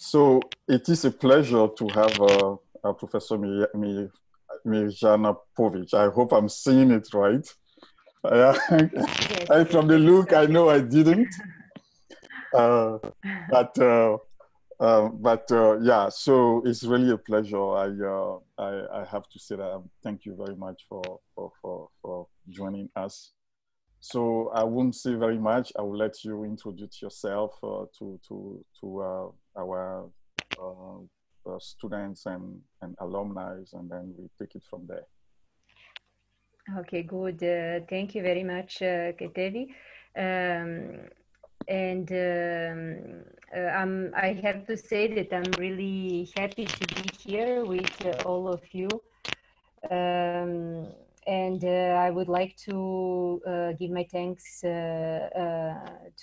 so it is a pleasure to have uh, uh, Professor Mirjana Povic. I hope I'm saying it right. From the look, I know I didn't. Uh, but uh, uh, but uh, yeah, so it's really a pleasure. I, uh, I, I have to say that um, thank you very much for for for, for joining us. So I won't say very much. I will let you introduce yourself uh, to to to uh, our uh, students and and alumni, and then we take it from there. Okay, good. thank you very much, Ketevi. Um, and um, uh, i have to say that I'm really happy to be here with uh, all of you. Um, and uh, I would like to uh, give my thanks uh,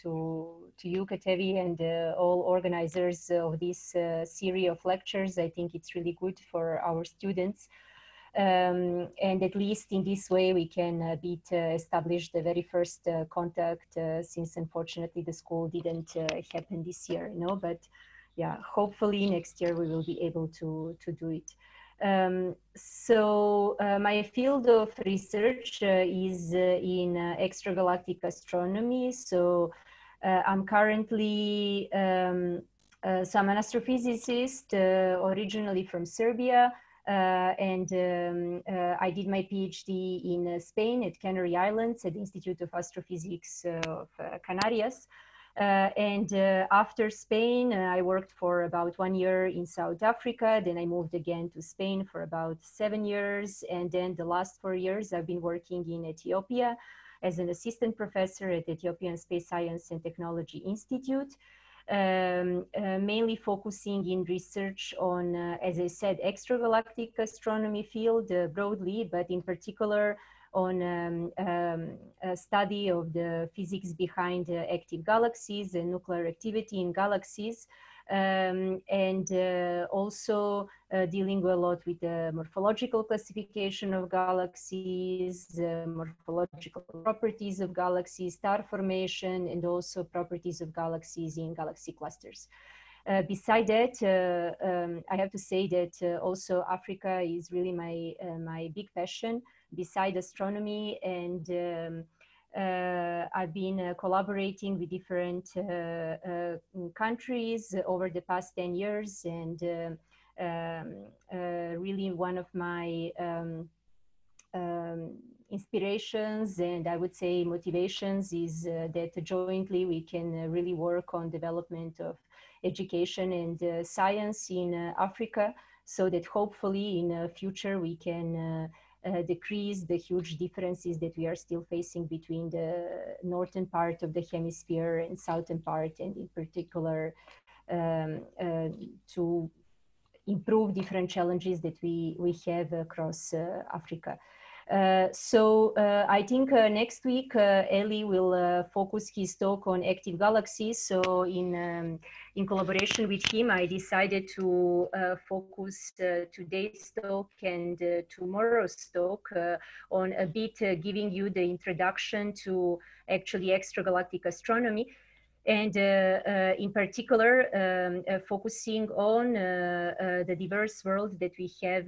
to to you, Ketevi, and all organizers of this series of lectures. I think it's really good for our students um, and at least in this way, we can uh, beat, uh, establish the very first uh, contact since unfortunately the school didn't happen this year, you know, but yeah, hopefully next year we will be able to, to do it. Um, so uh, my field of research is in extragalactic astronomy. So I'm currently, um, an astrophysicist originally from Serbia. Uh, and um, uh, I did my PhD in uh, Spain at Canary Islands at the Institute of Astrophysics of Canarias. Uh, and uh, after Spain, uh, I worked for about one year in South Africa. Then I moved again to Spain for about seven years. And then the last four years, I've been working in Ethiopia as an assistant professor at Ethiopian Space Science and Technology Institute um, uh, mainly focusing in research on, uh, as I said, extragalactic astronomy field uh, broadly, but in particular on um, um, a study of the physics behind uh, active galaxies and nuclear activity in galaxies um, and uh, also uh, dealing a lot with the morphological classification of galaxies, the morphological properties of galaxies, star formation, and also properties of galaxies in galaxy clusters. Uh, beside that, uh, um, I have to say that uh, also Africa is really my my big passion. Beside astronomy and um, uh, I've been uh, collaborating with different uh, countries over the past 10 years and um, really one of my um, um, inspirations and I would say motivations is uh, that jointly we can uh, really work on development of education and uh, science in Africa so that hopefully in the future we can uh, decrease the huge differences that we are still facing between the northern part of the hemisphere and southern part, and in particular um, uh, to improve different challenges that we, we have across uh, Africa. Uh, so uh, I think uh, next week Eli will focus his talk on active galaxies. So in um, in collaboration with him, I decided to focus today's talk and tomorrow's talk on a bit giving you the introduction to actually extragalactic astronomy and uh, uh, in particular um, uh, focusing on the diverse world that we have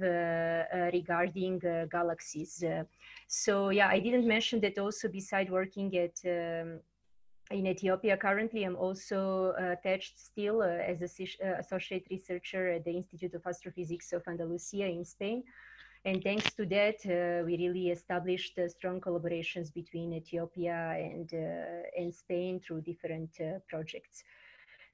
regarding galaxies. so yeah, I didn't mention that also beside working at um, in Ethiopia currently, I'm also attached still as an associate researcher at the Institute of Astrophysics of Andalusia in Spain. And thanks to that, uh, we really established uh, strong collaborations between Ethiopia and, uh, and Spain through different uh, projects.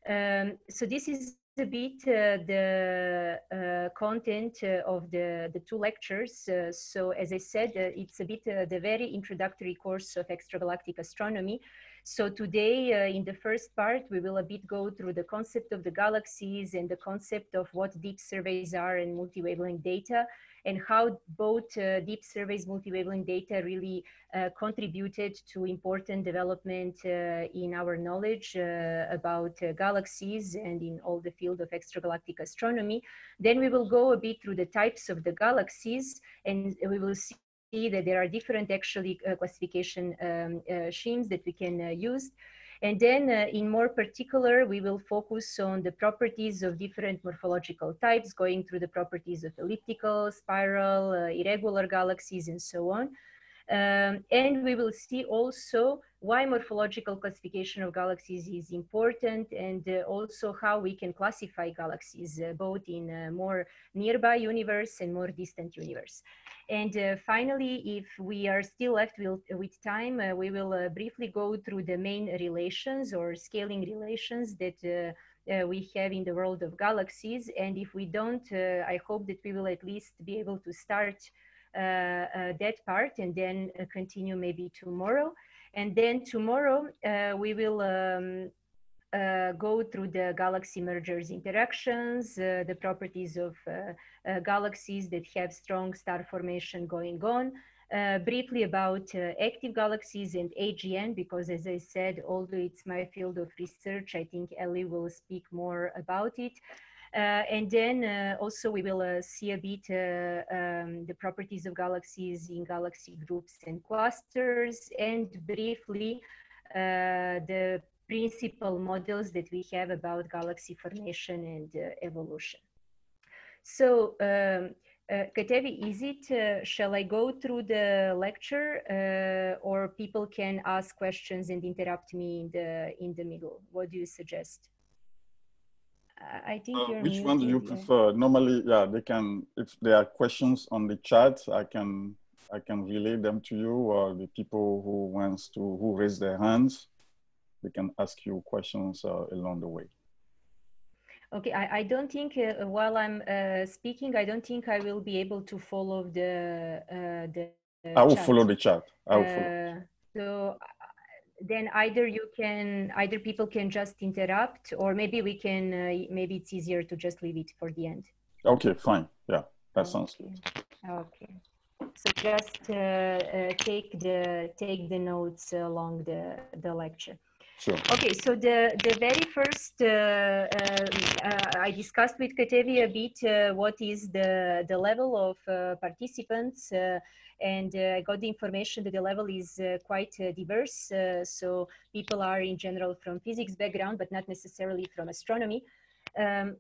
Um, so this is a bit uh, the uh, content of the, the two lectures. so as I said, it's a bit the very introductory course of extragalactic astronomy. So today, in the first part, we will a bit go through the concept of the galaxies and the concept of what deep surveys are and multi-wavelength data and how both uh, deep surveys multi-wavelength data really uh, contributed to important development uh, in our knowledge uh, about uh, galaxies and in all the field of extragalactic astronomy. Then we will go a bit through the types of the galaxies and we will see that there are different actually classification um, schemes that we can use. And then uh, in more particular, we will focus on the properties of different morphological types, going through the properties of elliptical, spiral, uh, irregular galaxies, and so on. Um, and we will see also why morphological classification of galaxies is important and uh, also how we can classify galaxies uh, both in a more nearby universe and more distant universe. And uh, finally, if we are still left with, time, uh, we will uh, briefly go through the main relations or scaling relations that uh, we have in the world of galaxies. And if we don't, I hope that we will at least be able to start uh, uh, that part and then uh, continue maybe tomorrow. And then tomorrow we will um, uh, go through the galaxy mergers interactions, uh, the properties of uh, galaxies that have strong star formation going on, briefly about active galaxies and AGN, because as I said, although it's my field of research, I think Ellie will speak more about it. Uh, and then uh, also we will uh, see a bit um, the properties of galaxies in galaxy groups and clusters and briefly the principal models that we have about galaxy formation and evolution. So um, uh, Ketevi, is it, uh, shall I go through the lecture uh, or people can ask questions and interrupt me in the, in the middle? What do you suggest? I think uh, which one do you prefer? Normally, yeah, they can. If there are questions on the chat, I can I can relay them to you, or the people who wants to who raise their hands, they can ask you questions uh, along the way. Okay, I, I don't think uh, while I'm uh, speaking, I don't think I will be able to follow the uh, the. I will chat. follow the chat. I will follow. Uh, so then either you can either people can just interrupt or maybe we can uh, maybe it's easier to just leave it for the end. Okay fine. Yeah that okay. sounds good okay. So just uh, uh, take the take the notes along the the lecture Sure. Okay, so the, the very first, uh, uh, uh, I discussed with Ketevi a bit uh, what is the, the level of uh, participants uh, and I got the information that the level is quite diverse. so people are in general from physics background, but not necessarily from astronomy. Um,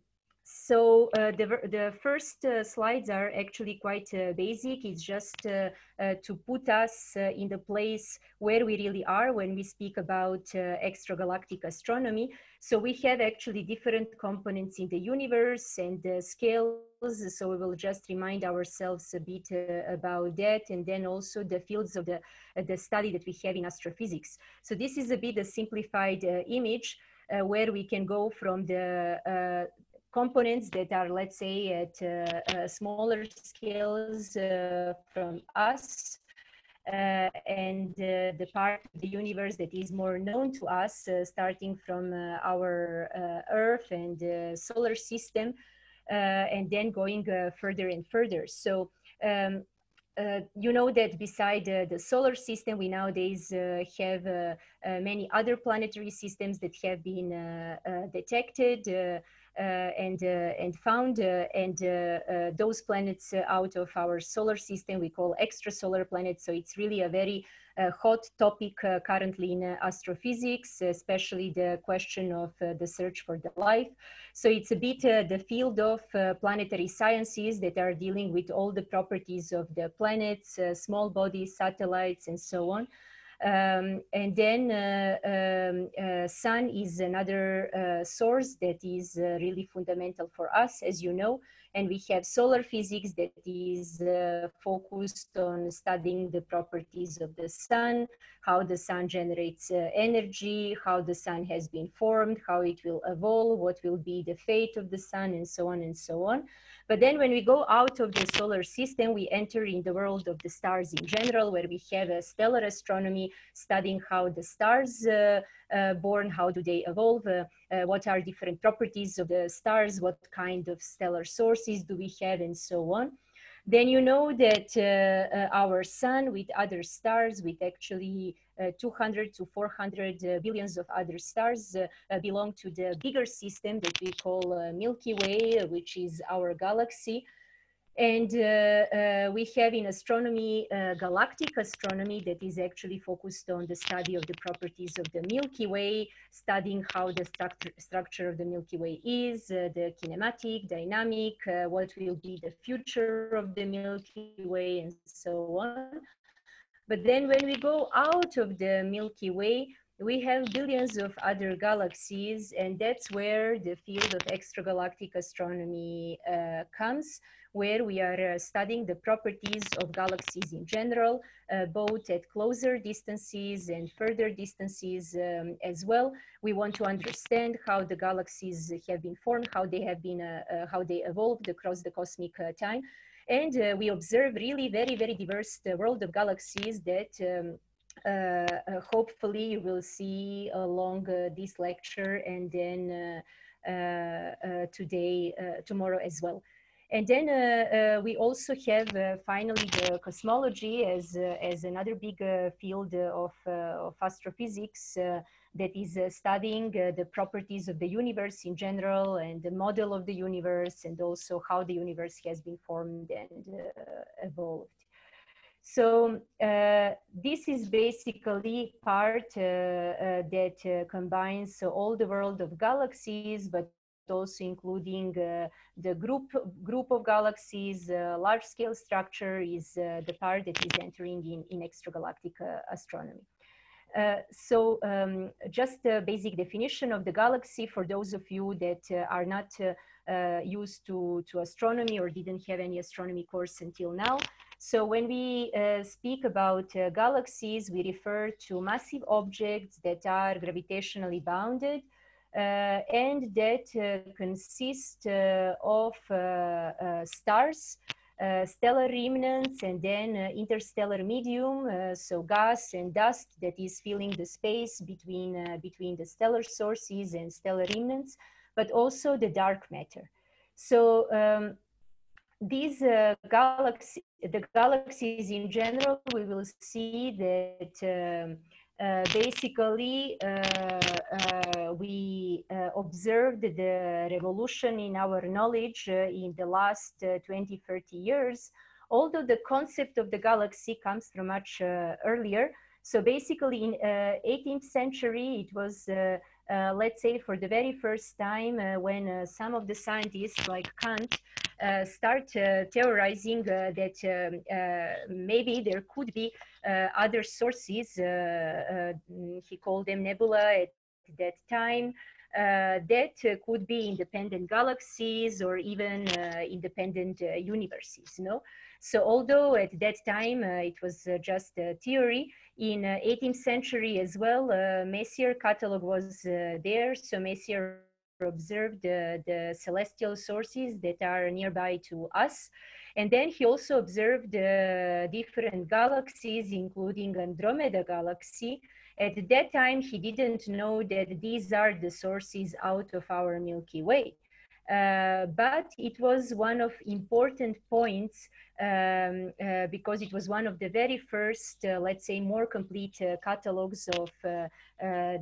so uh, the, the first uh, slides are actually quite uh, basic. It's just uh, uh, to put us uh, in the place where we really are when we speak about extragalactic astronomy. So we have actually different components in the universe and the scales. So we will just remind ourselves a bit about that and then also the fields of the, the study that we have in astrophysics. So this is a bit a simplified image uh, where we can go from the uh, components that are, let's say, at uh, uh, smaller scales uh, from us. Uh, and uh, the part of the universe that is more known to us, uh, starting from our Earth and solar system, and then going further and further. So um, you know that beside the solar system, we nowadays have many other planetary systems that have been detected. Uh, and uh, and found uh, and uh, uh, those planets uh, out of our solar system we call extrasolar planets. So it's really a very hot topic currently in astrophysics, especially the question of the search for the life. So it's a bit the field of planetary sciences that are dealing with all the properties of the planets, small bodies, satellites, and so on. Um, and then uh, um, uh, sun is another uh, source that is really fundamental for us, as you know. And we have solar physics that is uh, focused on studying the properties of the sun, how the sun generates uh, energy, how the sun has been formed, how it will evolve, what will be the fate of the sun, and so on and so on. But then when we go out of the solar system, we enter in the world of the stars in general, where we have a stellar astronomy studying how the stars uh, uh, born, how do they evolve, uh, what are different properties of the stars, what kind of stellar sources do we have, and so on then you know that uh, uh, our sun with other stars, with actually uh, 200 to 400 billions of other stars, belong to the bigger system that we call Milky Way, which is our galaxy. And uh, uh, we have in astronomy, uh, galactic astronomy that is actually focused on the study of the properties of the Milky Way, studying how the structure, structure of the Milky Way is, uh, the kinematic, dynamic, uh, what will be the future of the Milky Way and so on. But then when we go out of the Milky Way, we have billions of other galaxies, and that's where the field of extragalactic astronomy uh, comes, where we are uh, studying the properties of galaxies in general, uh, both at closer distances and further distances um, as well. We want to understand how the galaxies have been formed, how they have been, uh, how they evolved across the cosmic time. And we observe really very, very diverse world of galaxies that um, uh, hopefully you will see along uh, this lecture and then today, tomorrow as well. And then uh, uh, we also have uh, finally the cosmology as, as another big field of, of astrophysics that is studying the properties of the universe in general and the model of the universe and also how the universe has been formed and evolved. So uh, this is basically part uh, uh, that uh, combines all the world of galaxies, but also including uh, the group group of galaxies, uh, large scale structure is the part that is entering in, in extragalactic astronomy. Uh, so um, just a basic definition of the galaxy for those of you that uh, are not uh, used to, to astronomy or didn't have any astronomy course until now. So when we uh, speak about uh, galaxies, we refer to massive objects that are gravitationally bounded uh, and that uh, consist uh, of uh, stars, stellar remnants, and then interstellar medium, so gas and dust that is filling the space between, between the stellar sources and stellar remnants, but also the dark matter. So um, these uh, galaxies, the galaxies in general, we will see that um, uh, basically uh, uh we uh, observed the revolution in our knowledge uh, in the last 20, 30 years, although the concept of the galaxy comes from much earlier. So basically in 18th century, it was uh, let's say for the very first time uh, when uh, some of the scientists like Kant uh, start uh, theorizing uh, that um, maybe there could be other sources, he called them nebula at that time, that could be independent galaxies or even independent universes, no? So although at that time it was just a theory, in 18th uh, century as well, uh, Messier catalog was uh, there. So Messier observed the celestial sources that are nearby to us. And then he also observed different galaxies, including Andromeda galaxy. At that time, he didn't know that these are the sources out of our Milky Way. Uh, but it was one of important points um, uh, because it was one of the very first, uh, let's say, more complete uh, catalogs of uh, uh,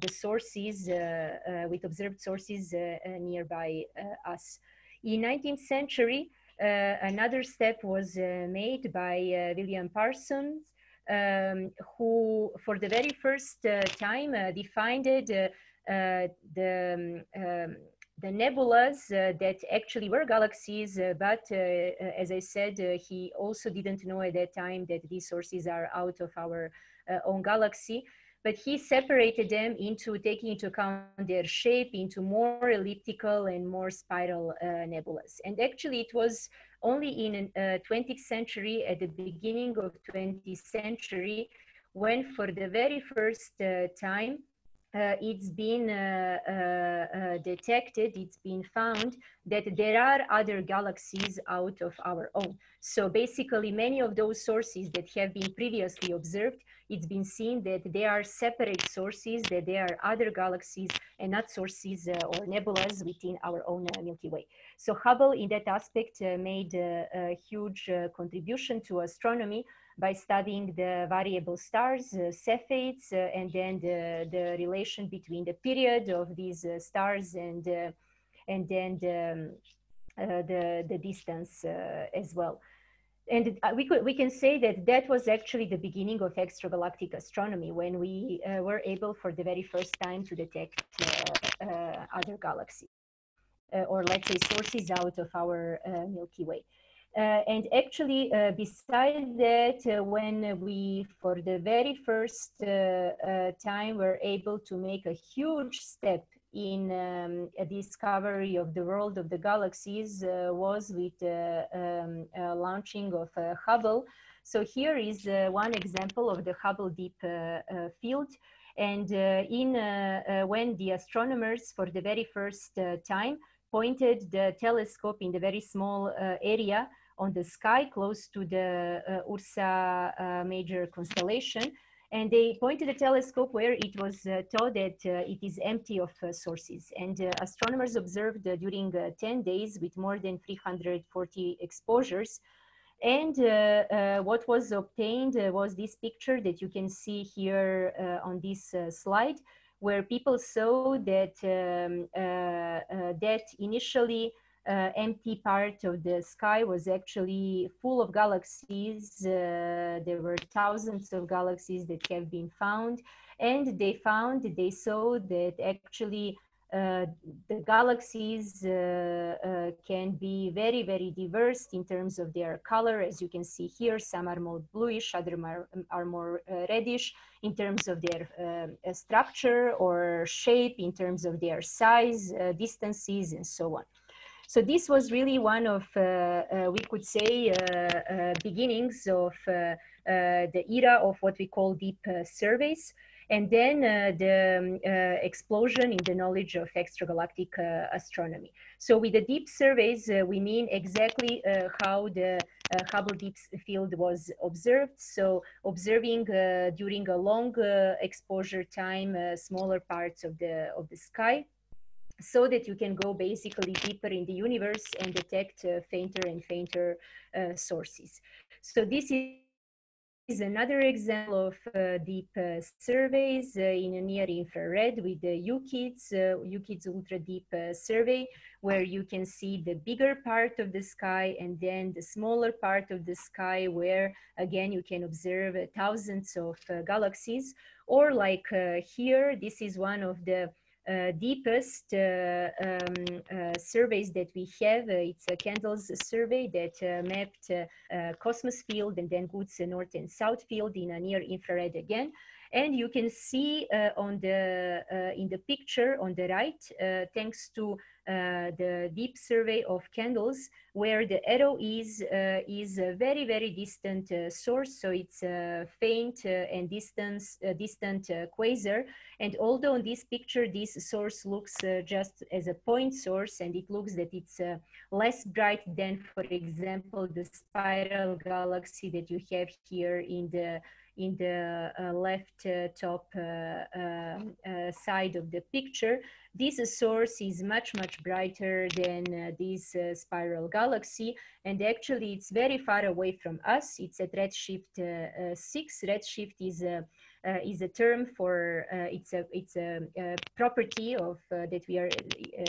the sources with observed sources nearby us. In 19th century, another step was made by William Parsons, um, who, for the very first time, defined the um, the nebulas uh, that actually were galaxies, uh, but uh, uh as I said, uh, he also didn't know at that time that these sources are out of our uh, own galaxy. But he separated them into taking into account their shape into more elliptical and more spiral nebulas. And actually, it was only in the 20th century, at the beginning of 20th century, when for the very first time, uh, it's been uh, uh, uh, detected, it's been found that there are other galaxies out of our own. So basically many of those sources that have been previously observed, it's been seen that they are separate sources, that there are other galaxies and not sources uh, or nebulas within our own Milky Way. So Hubble in that aspect made a huge contribution to astronomy by studying the variable stars, uh, Cepheids, uh, and then the, the relation between the period of these uh, stars and, uh, and then the, um, the, the distance as well. And we could we can say that that was actually the beginning of extragalactic astronomy when we uh, were able for the very first time to detect uh, uh, other galaxies or let's say sources out of our milky way. uh, and actually, uh, besides that, uh, when we, for the very first time, were able to make a huge step in um, a discovery of the world of the galaxies uh, was with the um, uh, launching of uh, Hubble. So here is one example of the Hubble Deep Field. And in when the astronomers, for the very first time, pointed the telescope in the very small area on the sky close to the uh, Ursa uh, major constellation. And they pointed a telescope where it was uh, thought that it is empty of sources. And astronomers observed during 10 days with more than 340 exposures and uh, uh, what was obtained uh, was this picture that you can see here on this slide, where people saw that um, that initially uh, empty part of the sky was actually full of galaxies. Uh, there were thousands of galaxies that have been found, and they found, they saw that actually uh, the galaxies uh, uh, can be very, very diverse in terms of their color. As you can see here, some are more bluish, others are, are more uh, reddish in terms of their structure or shape, in terms of their size, distances, and so on. So this was really one of, uh, uh, we could say, uh, uh beginnings of uh, uh, the era of what we call deep surveys. And then the um, explosion in the knowledge of extragalactic astronomy. So with the deep surveys, we mean exactly how the Hubble Deep Field was observed. So observing during a long exposure time, smaller parts of the, of the sky so that you can go basically deeper in the universe and detect uh, fainter and fainter uh, sources. So this is another example of uh, deep uh, surveys uh, in a near infrared with the UKIDSS, uh, UKIDSS Ultra Deep Survey, where you can see the bigger part of the sky and then the smaller part of the sky where again you can observe thousands of galaxies. Or like here, this is one of the deepest uh, um, uh, surveys that we have. it's a CANDELS survey that mapped cosmos field and then GOODS north and south field in a near infrared again. And you can see uh, on the, uh, in the picture on the right, uh, thanks to uh, the deep survey of CANDELS, where the arrow is, uh, is a very, very distant uh, source. So it's a faint and distance, distant quasar. And although in this picture, this source looks just as a point source, and it looks that it's less bright than, for example, the spiral galaxy that you have here in the in the uh, left uh, top uh, um, side of the picture, this source is much, much brighter than this spiral galaxy. And actually, it's very far away from us. It's at redshift 6. Redshift is a uh, is a term for uh, it's a it's a, a property of uh, that we are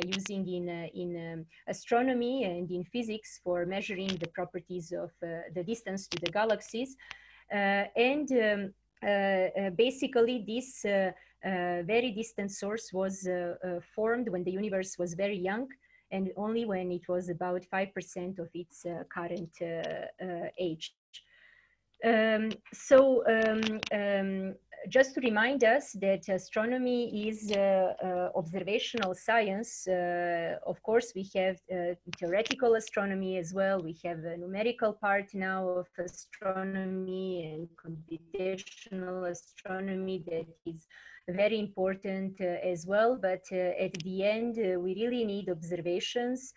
using in in um, astronomy and in physics for measuring the properties of the distance to the galaxies. Uh, and um, uh, uh, basically this very distant source was formed when the universe was very young and only when it was about 5% of its current age. Um, so um, um, just to remind us that astronomy is uh, uh, observational science. Uh, of course, we have uh, theoretical astronomy as well. We have a numerical part now of astronomy and computational astronomy that is very important uh, as well. But uh, at the end, we really need observations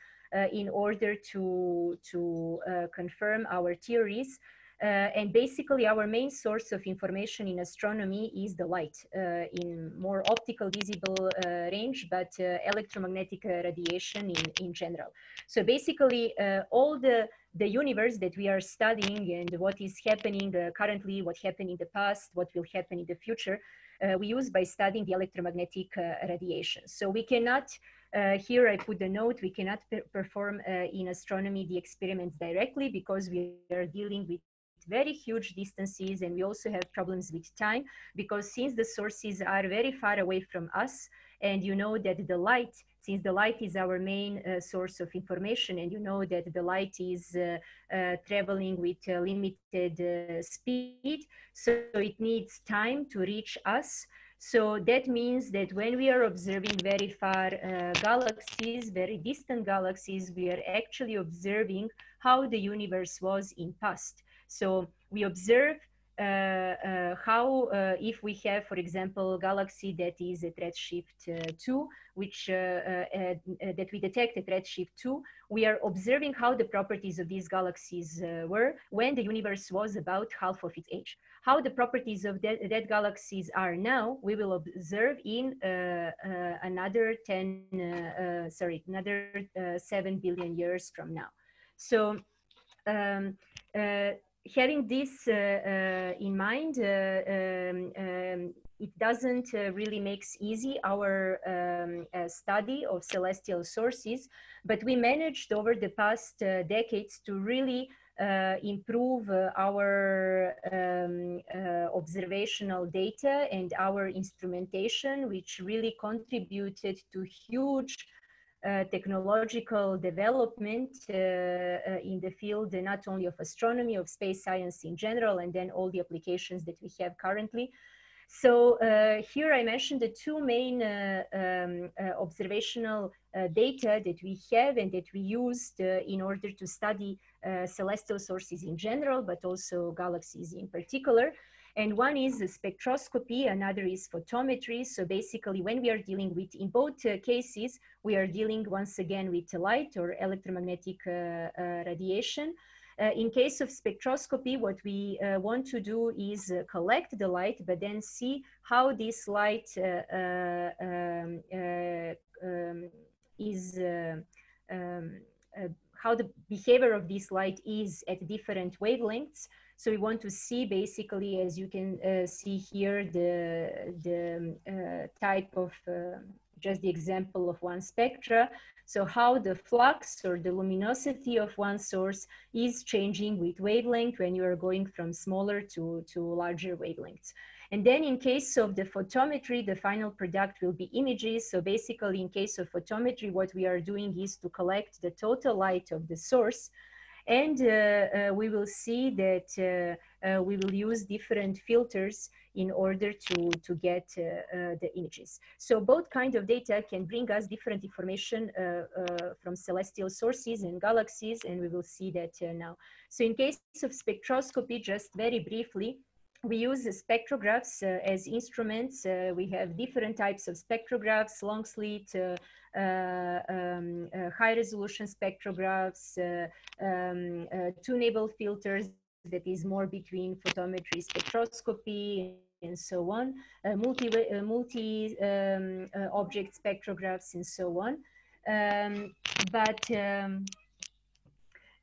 in order to, to confirm our theories. Uh, and basically our main source of information in astronomy is the light uh, in more optical visible uh, range, but uh, electromagnetic uh, radiation in, in general. So basically uh, all the, the universe that we are studying and what is happening currently, what happened in the past, what will happen in the future, we use by studying the electromagnetic radiation. So we cannot Uh, here I put the note, we cannot per perform uh, in astronomy the experiments directly because we are dealing with very huge distances and we also have problems with time because since the sources are very far away from us and you know that the light since the light is our main uh, source of information and you know that the light is uh, uh, traveling with limited uh, speed so it needs time to reach us so that means that when we are observing very far uh, galaxies, very distant galaxies, we are actually observing how the universe was in past. So we observe uh, uh, how uh, if we have, for example, galaxy that is at redshift 2, which that we detect at redshift 2, we are observing how the properties of these galaxies were when the universe was about half of its age. How the properties of that, that galaxies are now, we will observe in another 10, sorry, another 7 billion years from now. So um, uh, having this uh, uh, in mind, uh, um, um, it doesn't really makes easy our um, study of celestial sources, but we managed over the past decades to really uh, improve uh, our um, uh, observational data and our instrumentation, which really contributed to huge uh, technological development uh, uh, in the field not only of astronomy, of space science in general, and then all the applications that we have currently. So uh, here I mentioned the two main uh, um, observational data that we have and that we used in order to study celestial sources in general, but also galaxies in particular. And one is spectroscopy, another is photometry. So basically when we are dealing with, in both uh, cases, we are dealing once again with light or electromagnetic uh, uh, radiation. Uh, in case of spectroscopy, what we uh, want to do is uh, collect the light, but then see how this light um, um, is, um, how the behavior of this light is at different wavelengths. So we want to see basically, as you can uh, see here, the, the uh, type of, uh, just the example of one spectra. So how the flux or the luminosity of one source is changing with wavelength when you are going from smaller to, to larger wavelengths. And then in case of the photometry, the final product will be images. So basically in case of photometry, what we are doing is to collect the total light of the source and uh, uh, we will see that uh, we will use different filters in order to, to get the images. So both kind of data can bring us different information from celestial sources and galaxies, and we will see that now. So in case of spectroscopy, just very briefly, we use spectrographs uh, as instruments. Uh, we have different types of spectrographs, long slit, uh, um, uh, high resolution spectrographs, uh, tunable filters that is more between photometry, spectroscopy, and so on, multi, multi um, object spectrographs and so on. Um, but um,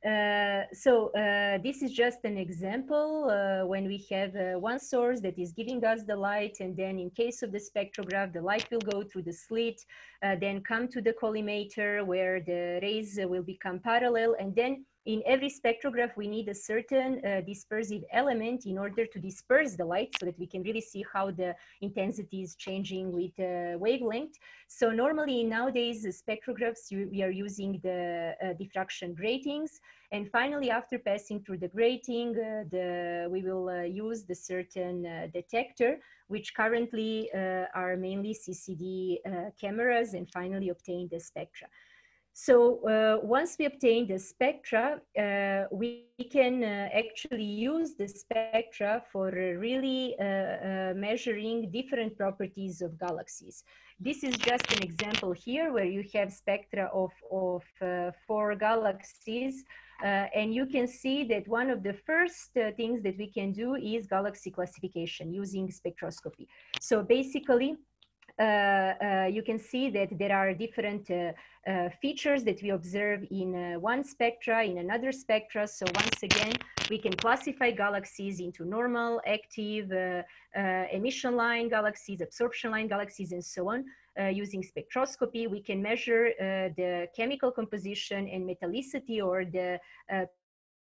uh, so uh, this is just an example uh, when we have uh, one source that is giving us the light and then in case of the spectrograph the light will go through the slit uh, then come to the collimator where the rays will become parallel and then in every spectrograph, we need a certain uh, dispersive element in order to disperse the light so that we can really see how the intensity is changing with uh, wavelength. So normally nowadays, the spectrographs, you, we are using the uh, diffraction gratings. And finally, after passing through the grating, uh, the, we will uh, use the certain uh, detector, which currently are mainly CCD cameras and finally obtain the spectra. So uh, once we obtain the spectra, uh, we can uh, actually use the spectra for really uh, uh, measuring different properties of galaxies. This is just an example here where you have spectra of, of uh, four galaxies. and you can see that one of the first things that we can do is galaxy classification using spectroscopy. So basically, uh, uh, you can see that there are different uh, features that we observe in one spectra, in another spectra. So once again, we can classify galaxies into normal, active, emission line galaxies, absorption line galaxies, and so on. uh, using spectroscopy. We can measure uh, the chemical composition and metallicity or the uh,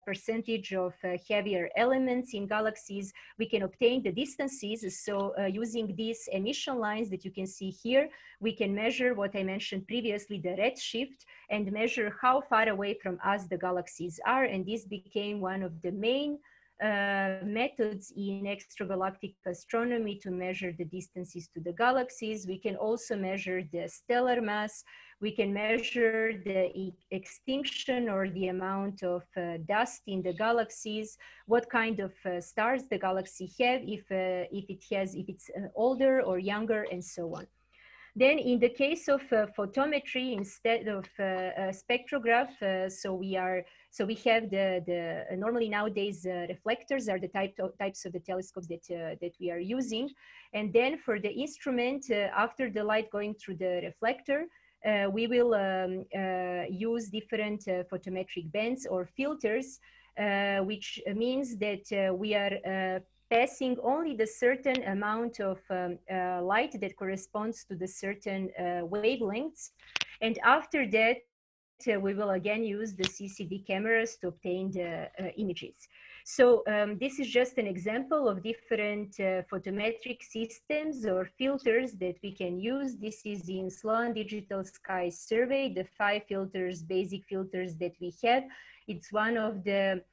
percentage of uh, heavier elements in galaxies. We can obtain the distances. So uh, using these emission lines that you can see here, we can measure what I mentioned previously, the redshift, and measure how far away from us the galaxies are. And this became one of the main uh, methods in extragalactic astronomy to measure the distances to the galaxies. We can also measure the stellar mass. We can measure the e extinction or the amount of uh, dust in the galaxies, what kind of uh, stars the galaxy have, if, uh, if it has, if it's uh, older or younger, and so on. Then in the case of uh, photometry, instead of uh, uh, spectrograph, uh, so we are, so we have the, the normally nowadays reflectors are the type of, types of the telescopes that, that we are using. And then for the instrument, after the light going through the reflector, uh, we will um, uh, use different uh, photometric bands or filters, which means that we are passing only the certain amount of um, uh, light that corresponds to the certain uh, wavelengths. And after that, uh, we will again use the CCD cameras to obtain the uh, images. So um, this is just an example of different uh, photometric systems or filters that we can use. This is in Sloan Digital Sky Survey, the five filters, basic filters that we have. It's one of the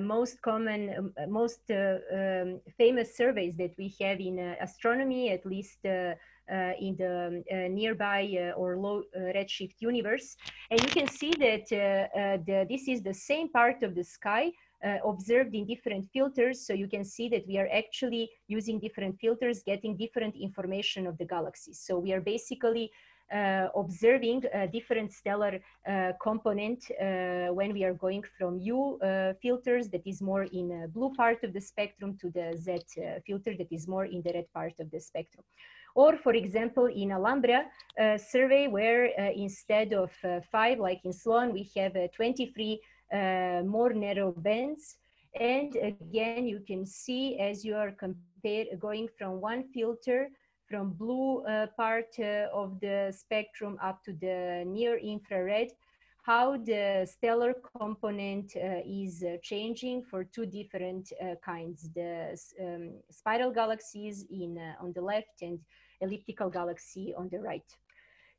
most common, um, uh, most uh, um, famous surveys that we have in astronomy, at least in the nearby or low redshift universe. And you can see that the, this is the same part of the sky uh, observed in different filters. So you can see that we are actually using different filters, getting different information of the galaxies. So we are basically uh, observing a different stellar uh, component uh, when we are going from U filters that is more in blue part of the spectrum to the Z filter that is more in the red part of the spectrum. Or for example, in Alhambra uh, survey where uh, instead of uh, five, like in Sloan, we have 23 more narrow bands. And again, you can see as you are going from one filter from blue uh, part uh, of the spectrum up to the near infrared, how the stellar component uh, is uh, changing for two different uh, kinds, the um, spiral galaxies in, uh, on the left and elliptical galaxy on the right.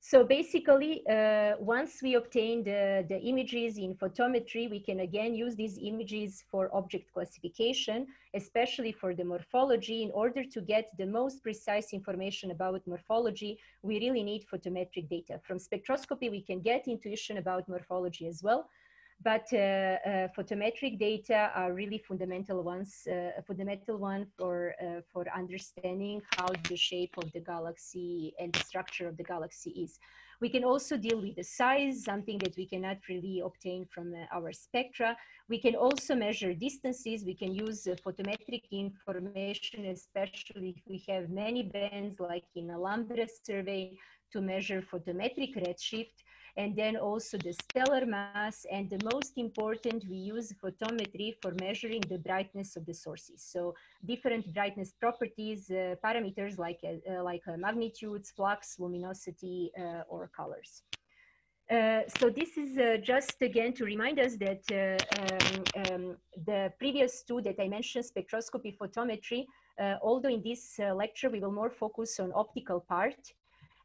So basically, uh, once we obtain the, the images in photometry, we can again use these images for object classification, especially for the morphology. In order to get the most precise information about morphology, we really need photometric data. From spectroscopy, we can get intuition about morphology as well, but uh, uh, photometric data are really fundamental ones, uh, a fundamental one for, for understanding how the shape of the galaxy and the structure of the galaxy is. We can also deal with the size, something that we cannot really obtain from uh, our spectra. We can also measure distances. We can use uh, photometric information, especially if we have many bands like in Alhambra survey to measure photometric redshift and then also the stellar mass. And the most important, we use photometry for measuring the brightness of the sources. So different brightness properties, uh, parameters like, uh, uh like uh, magnitudes, flux, luminosity, uh, or colors. Uh, so this is uh, just again to remind us that uh, um, um, the previous two that I mentioned, spectroscopy, photometry, although in this lecture we will more focus on optical part,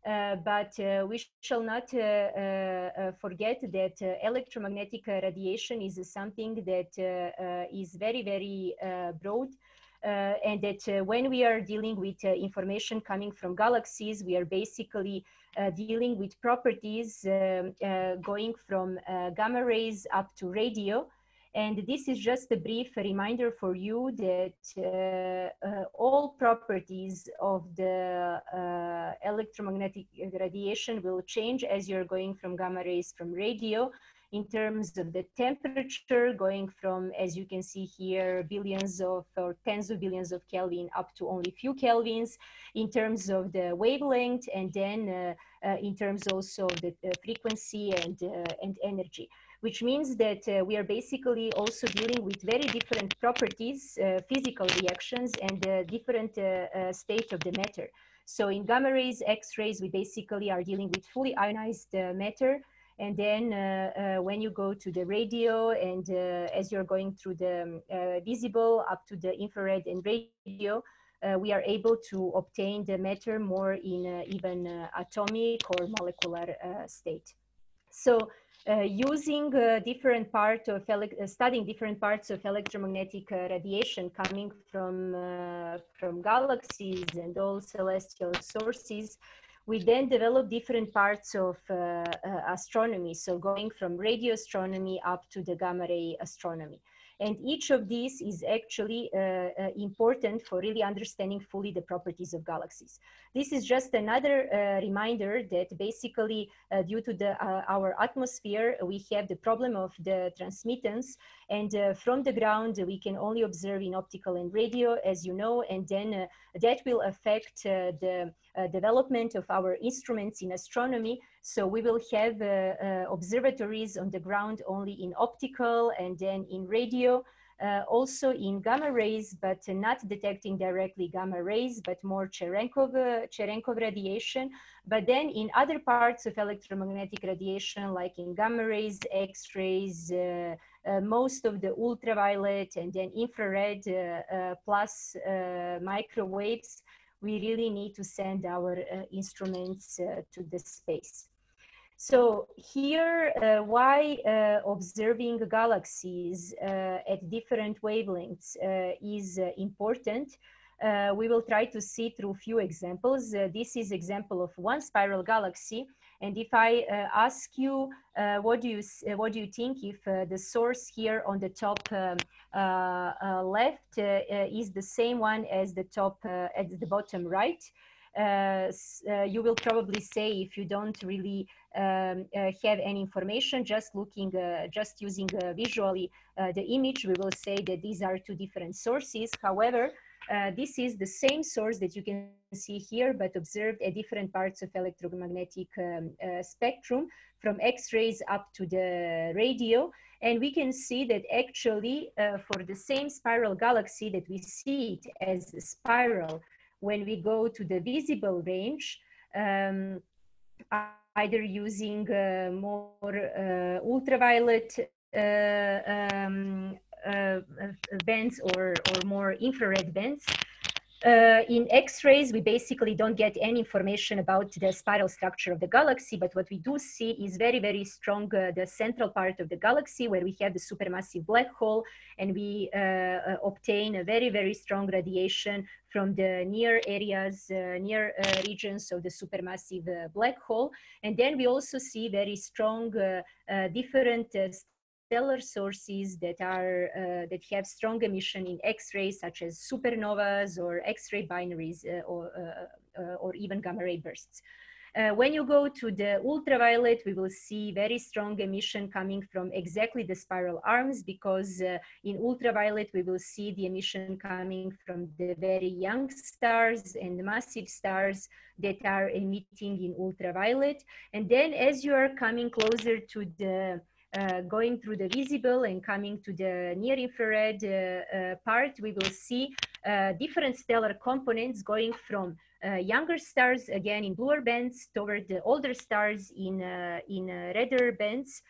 but uh, we shall not uh, forget that electromagnetic radiation is something that is very, very broad. Uh, and that uh, when we are dealing with uh, information coming from galaxies, we are basically dealing with properties um, going from gamma rays up to radio. And this is just a brief reminder for you that uh, uh, all properties of the uh, electromagnetic radiation will change as you're going from gamma rays from radio. In terms of the temperature going from, as you can see here, billions of or tens of billions of Kelvin up to only few Kelvins. In terms of the wavelength and then uh, uh, in terms also of the uh, frequency and, and energy which means that uh, we are basically also dealing with very different properties, uh, physical reactions, and uh, different uh, uh, state of the matter. So in gamma rays, X-rays, we basically are dealing with fully ionized uh, matter. And then when you go to the radio and as you're going through the um, visible up to the infrared and radio, we are able to obtain the matter more in even atomic or molecular state. So uh, using uh, different part of uh, studying different parts of electromagnetic radiation coming from from galaxies and all celestial sources we then develop different parts of uh, uh, astronomy. So going from radio astronomy up to the gamma ray astronomy. And each of these is actually uh, uh, important for really understanding fully the properties of galaxies. This is just another uh, reminder that basically due to the, our atmosphere, we have the problem of the transmittance and from the ground, we can only observe in optical and radio, as you know, and then that will affect the development of our instruments in astronomy so we will have uh, uh, observatories on the ground only in optical and then in radio, uh, also in gamma rays, but not detecting directly gamma rays, but more Cherenkov, uh, Cherenkov radiation. But then in other parts of electromagnetic radiation, like in gamma rays, X-rays, uh, uh, most of the ultraviolet and then infrared plus microwaves, we really need to send our instruments to the space. So here, uh, why uh, observing galaxies uh, at different wavelengths uh, is uh, important. Uh, we will try to see through a few examples. this is example of one spiral galaxy. And if I uh, ask you, uh, what do you uh, what do you think if the source here on the top um, left is the same one as the top at the bottom right? Uh, uh, you will probably say if you don't really um, uh, have any information, just looking, just using visually the image, we will say that these are two different sources. However, uh, this is the same source that you can see here, but observed at different parts of electromagnetic um, uh, spectrum, from X-rays up to the radio. And we can see that actually uh, for the same spiral galaxy that we see it as a spiral when we go to the visible range, um, either using uh, more uh, ultraviolet um, bands or, or more infrared bands, uh, in X-rays, we basically don't get any information about the spiral structure of the galaxy, but what we do see is very, very strong, uh, the central part of the galaxy where we have the supermassive black hole, and we uh, uh obtain a very, very strong radiation from the near areas, uh, near uh, regions of the supermassive black hole. And then we also see very strong different stellar sources that are uh, that have strong emission in X-rays, such as supernovas or X-ray binaries, uh, or uh, uh, or even gamma ray bursts. Uh, when you go to the ultraviolet, we will see very strong emission coming from exactly the spiral arms because in ultraviolet, we will see the emission coming from the very young stars and massive stars that are emitting in ultraviolet. And then as you are coming closer to the uh, going through the visible and coming to the near infrared uh, uh, part, we will see uh, different stellar components going from younger stars, again in bluer bands, toward the older stars in, in redder bands.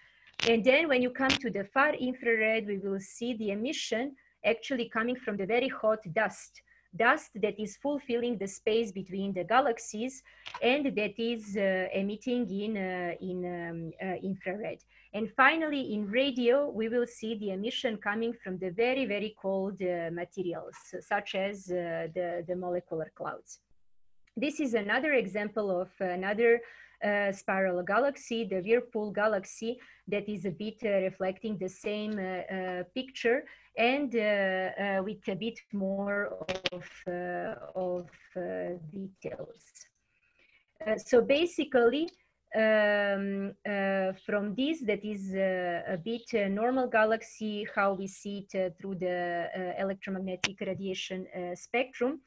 And then when you come to the far infrared, we will see the emission actually coming from the very hot dust dust that is fulfilling the space between the galaxies and that is uh, emitting in, uh, in um, uh, infrared. And finally, in radio, we will see the emission coming from the very, very cold uh, materials, such as uh, the, the molecular clouds. This is another example of another uh, spiral galaxy, the Whirlpool galaxy, that is a bit uh, reflecting the same uh, uh picture and with a bit more of, of details. so basically, um, uh, from this that is uh, a bit uh, normal galaxy, how we see it uh, through the uh, electromagnetic radiation uh, spectrum.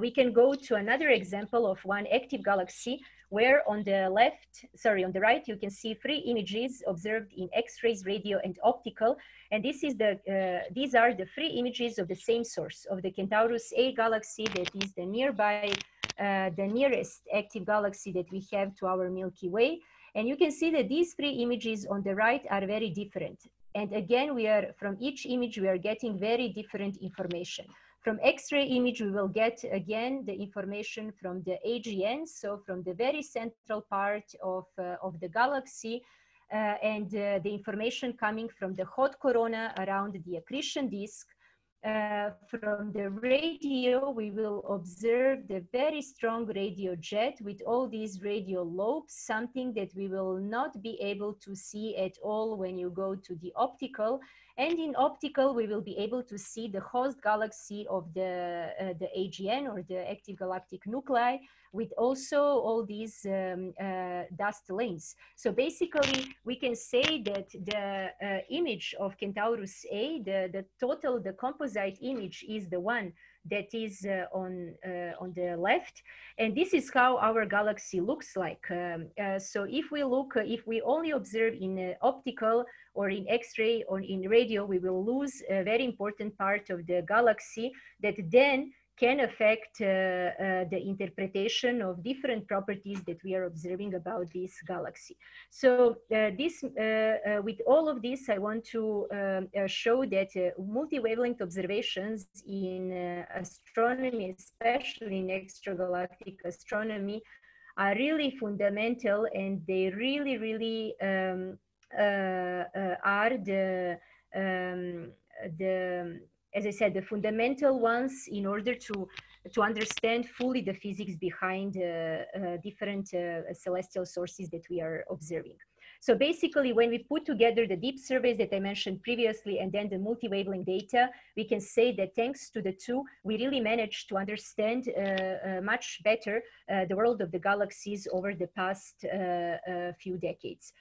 we can go to another example of one active galaxy where on the left, sorry, on the right, you can see three images observed in X-rays, radio, and optical. And this is the, these are the three images of the same source of the Centaurus A galaxy that is the nearby uh, the nearest active galaxy that we have to our Milky Way. And you can see that these three images on the right are very different. And again, we are from each image, we are getting very different information. From X-ray image, we will get again the information from the AGN, so from the very central part of, uh, of the galaxy, uh, and uh, the information coming from the hot corona around the accretion disk, uh, from the radio, we will observe the very strong radio jet with all these radio lobes, something that we will not be able to see at all when you go to the optical. And in optical, we will be able to see the host galaxy of the, uh, the AGN or the active galactic nuclei with also all these um, uh, dust lanes. So basically, we can say that the uh, image of Centaurus A, the, the total, the composite image is the one that is uh, on, uh, on the left. And this is how our galaxy looks like. Um, uh, so if we look, if we only observe in optical or in X-ray or in radio, we will lose a very important part of the galaxy that then can affect uh, uh, the interpretation of different properties that we are observing about this galaxy. So uh, this, with all of this, I want to um, show that multi-wavelength observations in astronomy, especially in extragalactic astronomy, are really fundamental and they really, really um, uh, uh, are the, um, the as I said, the fundamental ones in order to, to understand fully the physics behind uh, uh, different uh, celestial sources that we are observing. So basically, when we put together the deep surveys that I mentioned previously and then the multi-wavelength data, we can say that thanks to the two, we really managed to understand uh, uh, much better uh, the world of the galaxies over the past few decades.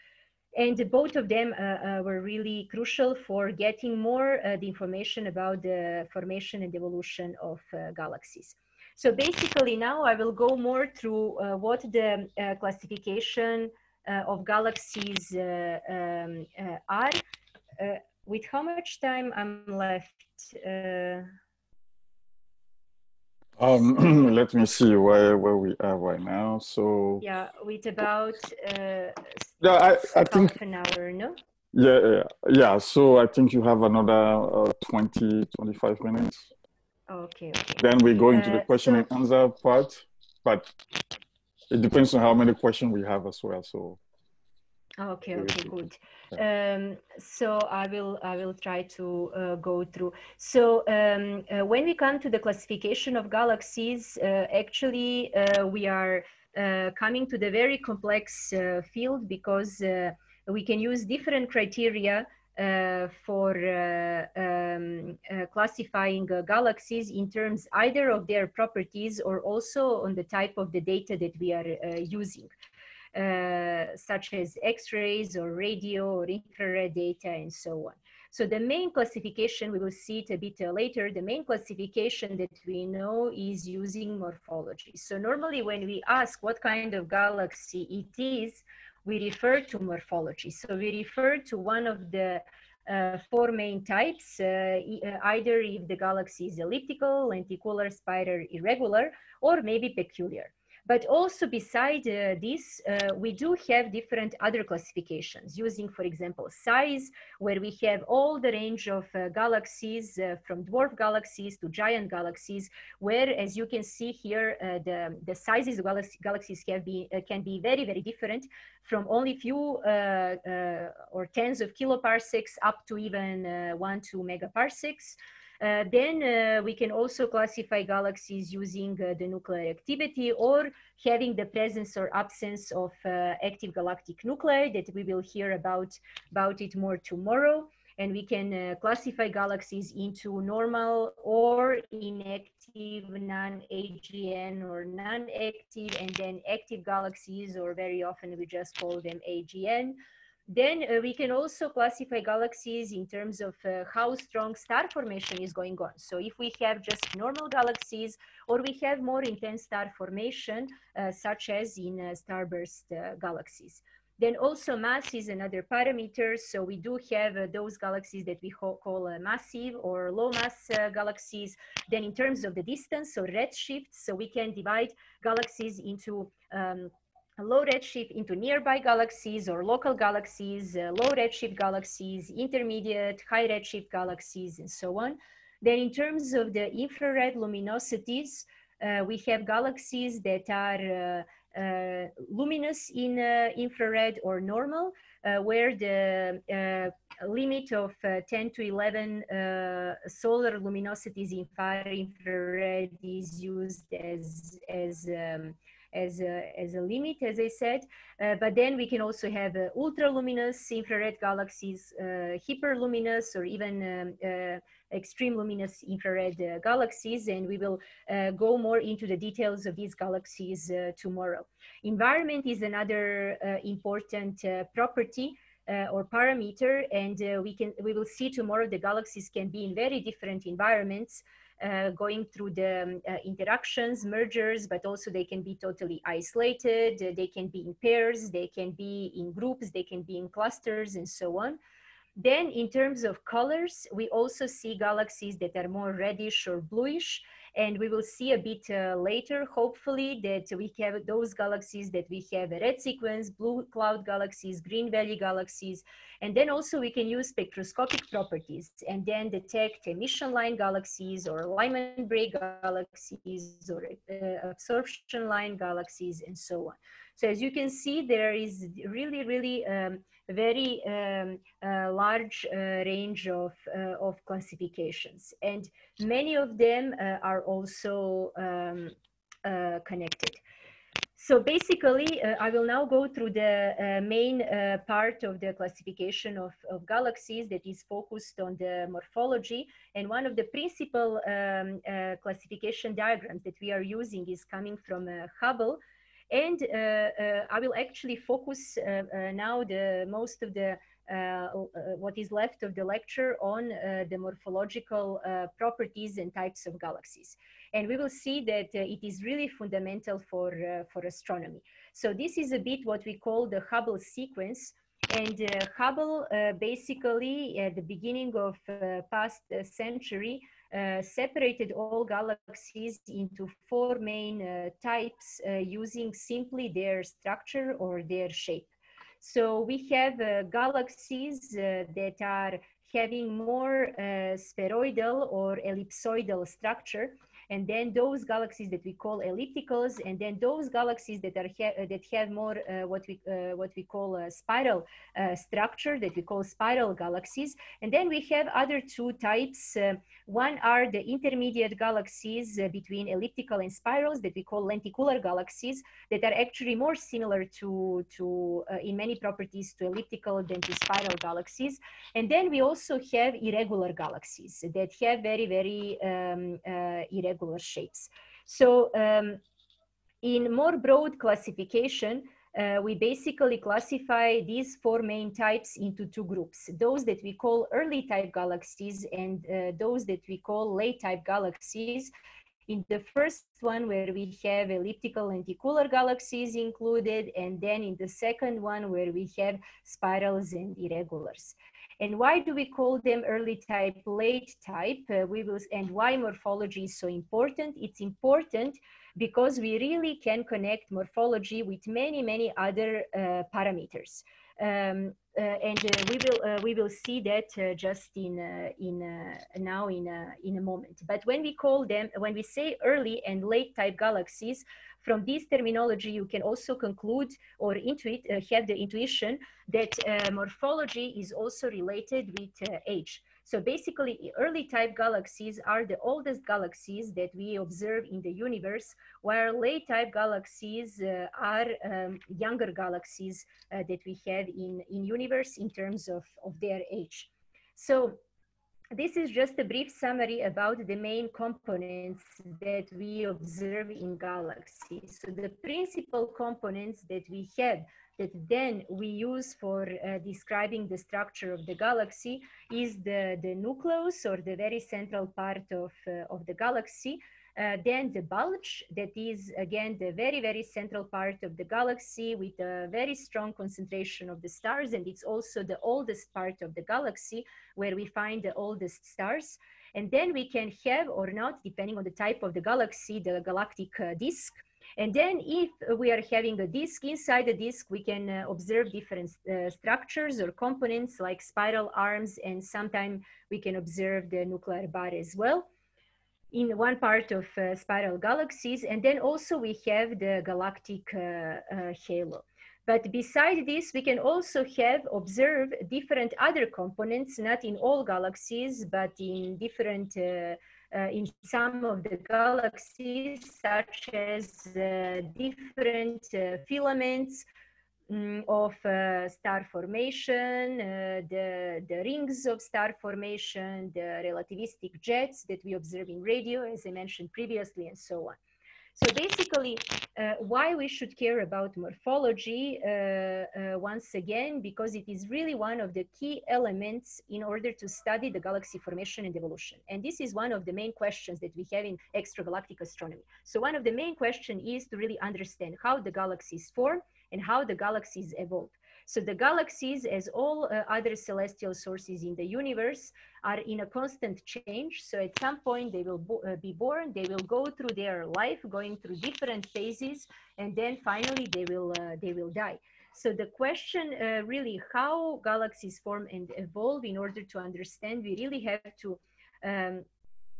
And both of them uh, uh, were really crucial for getting more uh, the information about the formation and evolution of galaxies. So basically now I will go more through what the classification of galaxies um, are. with how much time I'm left? Um, let me see where where we are right now. So yeah, with about uh, yeah, I I think half an hour, no? Yeah, yeah, yeah. So I think you have another uh, 20, 25 minutes. Okay, okay. Then we go into the uh, question so, and answer part, but it depends on how many questions we have as well. So Okay, okay, good. Um, so I will I will try to uh, go through. So um, uh, when we come to the classification of galaxies, uh, actually uh, we are Uh, coming to the very complex uh, field because uh, we can use different criteria uh, for um, classifying galaxies in terms either of their properties or also on the type of the data that we are using. Uh, such as X-rays or radio or infrared data and so on. So the main classification, we will see it a bit uh, later, the main classification that we know is using morphology. So normally when we ask what kind of galaxy it is, we refer to morphology. So we refer to one of the uh, four main types, uh, uh either if the galaxy is elliptical, lenticular, spiral, irregular, or maybe peculiar. But also beside uh, this, uh, we do have different other classifications using, for example, size, where we have all the range of uh, galaxies uh, from dwarf galaxies to giant galaxies, where, as you can see here, uh, the, the sizes of galaxies uh, can be very, very different from only few or tens of kiloparsecs up to even one, two megaparsecs. Uh, then uh, we can also classify galaxies using uh, the nuclear activity or having the presence or absence of uh, active galactic nuclei that we will hear about, about it more tomorrow. And we can uh, classify galaxies into normal or inactive, non-AGN or non-active, and then active galaxies, or very often we just call them AGN. Then uh, we can also classify galaxies in terms of uh, how strong star formation is going on. So if we have just normal galaxies or we have more intense star formation, uh, such as in uh, starburst uh, galaxies. Then also mass is another parameter. So we do have uh, those galaxies that we call massive or low mass galaxies. Then in terms of the distance, so redshift, so we can divide galaxies into um, low redshift into nearby galaxies or local galaxies, uh, low redshift galaxies, intermediate, high redshift galaxies, and so on. Then in terms of the infrared luminosities, uh, we have galaxies that are uh, uh luminous in uh, infrared or normal, uh, where the limit of 10 to 11 solar luminosities in far infrared is used as, as um, as a, as a limit, as I said. Uh, but then we can also have uh, ultraluminous infrared galaxies, uh, hyperluminous, or even um, uh, extreme luminous infrared uh, galaxies. And we will uh, go more into the details of these galaxies tomorrow. Environment is another important property uh, or parameter and uh, we can we will see tomorrow the galaxies can be in very different environments going through the um, uh, interactions, mergers, but also they can be totally isolated. Uh, they can be in pairs, they can be in groups, they can be in clusters and so on. Then in terms of colors, we also see galaxies that are more reddish or bluish. And we will see a bit uh, later, hopefully, that we have those galaxies that we have a red sequence, blue cloud galaxies, green valley galaxies. And then also we can use spectroscopic properties and then detect emission line galaxies or Lyman break galaxies or uh, absorption line galaxies and so on. So as you can see, there is really, really um, a very um, uh, large uh, range of, uh, of classifications. And many of them uh, are also um, uh, connected. So basically, I will now go through the main part of the classification of, of, galaxies that is focused on the morphology. And one of the principal um, classification diagrams that we are using is coming from Hubble, and uh, uh, I will actually focus uh, now the most of the what is left of the lecture on the morphological properties and types of galaxies. And we will see that it is really fundamental for, for astronomy. So this is a bit what we call the Hubble sequence. And uh, Hubble uh, basically at the beginning of uh, past century uh, separated all galaxies into four main uh, types uh, using simply their structure or their shape. So we have galaxies that are having more spheroidal or ellipsoidal structure and then those galaxies that we call ellipticals, and then those galaxies that are ha that have more uh, what we uh, what we call a spiral uh, structure that we call spiral galaxies, and then we have other two types. Uh, one are the intermediate galaxies uh, between elliptical and spirals that we call lenticular galaxies that are actually more similar to to uh, in many properties to elliptical than to spiral galaxies, and then we also have irregular galaxies that have very very um, irregular irregular shapes. So um, in more broad classification, uh, we basically classify these four main types into two groups. Those that we call early type galaxies and uh, those that we call late type galaxies. In the first one where we have elliptical and lenticular galaxies included and then in the second one where we have spirals and irregulars. And why do we call them early type, late type? Uh, we will, and why morphology is so important? It's important because we really can connect morphology with many, many other uh, parameters. Um, uh, and uh, we will uh, we will see that just in in now in in a moment. But when we call them, when we say early and late type galaxies, from this terminology, you can also conclude or intuit, uh, have the intuition that uh, morphology is also related with uh, age. So basically, early type galaxies are the oldest galaxies that we observe in the universe, while late type galaxies uh, are um, younger galaxies uh, that we have in, in universe in terms of, of their age. So this is just a brief summary about the main components that we observe in galaxies. So the principal components that we have that then we use for uh, describing the structure of the galaxy is the, the nucleus or the very central part of, uh, of the galaxy. Uh, then the bulge, that is again the very, very central part of the galaxy with a very strong concentration of the stars. And it's also the oldest part of the galaxy where we find the oldest stars. And then we can have or not, depending on the type of the galaxy, the galactic uh, disk. And then if we are having a disk, inside the disk, we can uh, observe different uh, structures or components like spiral arms, and sometimes we can observe the nuclear bar as well in one part of uh, spiral galaxies. And then also we have the galactic uh, uh, halo. But beside this, we can also have observe different other components, not in all galaxies, but in different, uh, uh, in some of the galaxies, such as uh, different filaments, Mm, of uh, star formation, uh, the, the rings of star formation, the relativistic jets that we observe in radio, as I mentioned previously, and so on. So basically, uh, why we should care about morphology, uh, uh, once again, because it is really one of the key elements in order to study the galaxy formation and evolution. And this is one of the main questions that we have in extragalactic astronomy. So one of the main questions is to really understand how the galaxies form and how the galaxies evolve. So the galaxies, as all uh, other celestial sources in the universe, are in a constant change. So at some point they will bo uh, be born, they will go through their life, going through different phases, and then finally they will uh, they will die. So the question uh, really how galaxies form and evolve in order to understand, we really have to um,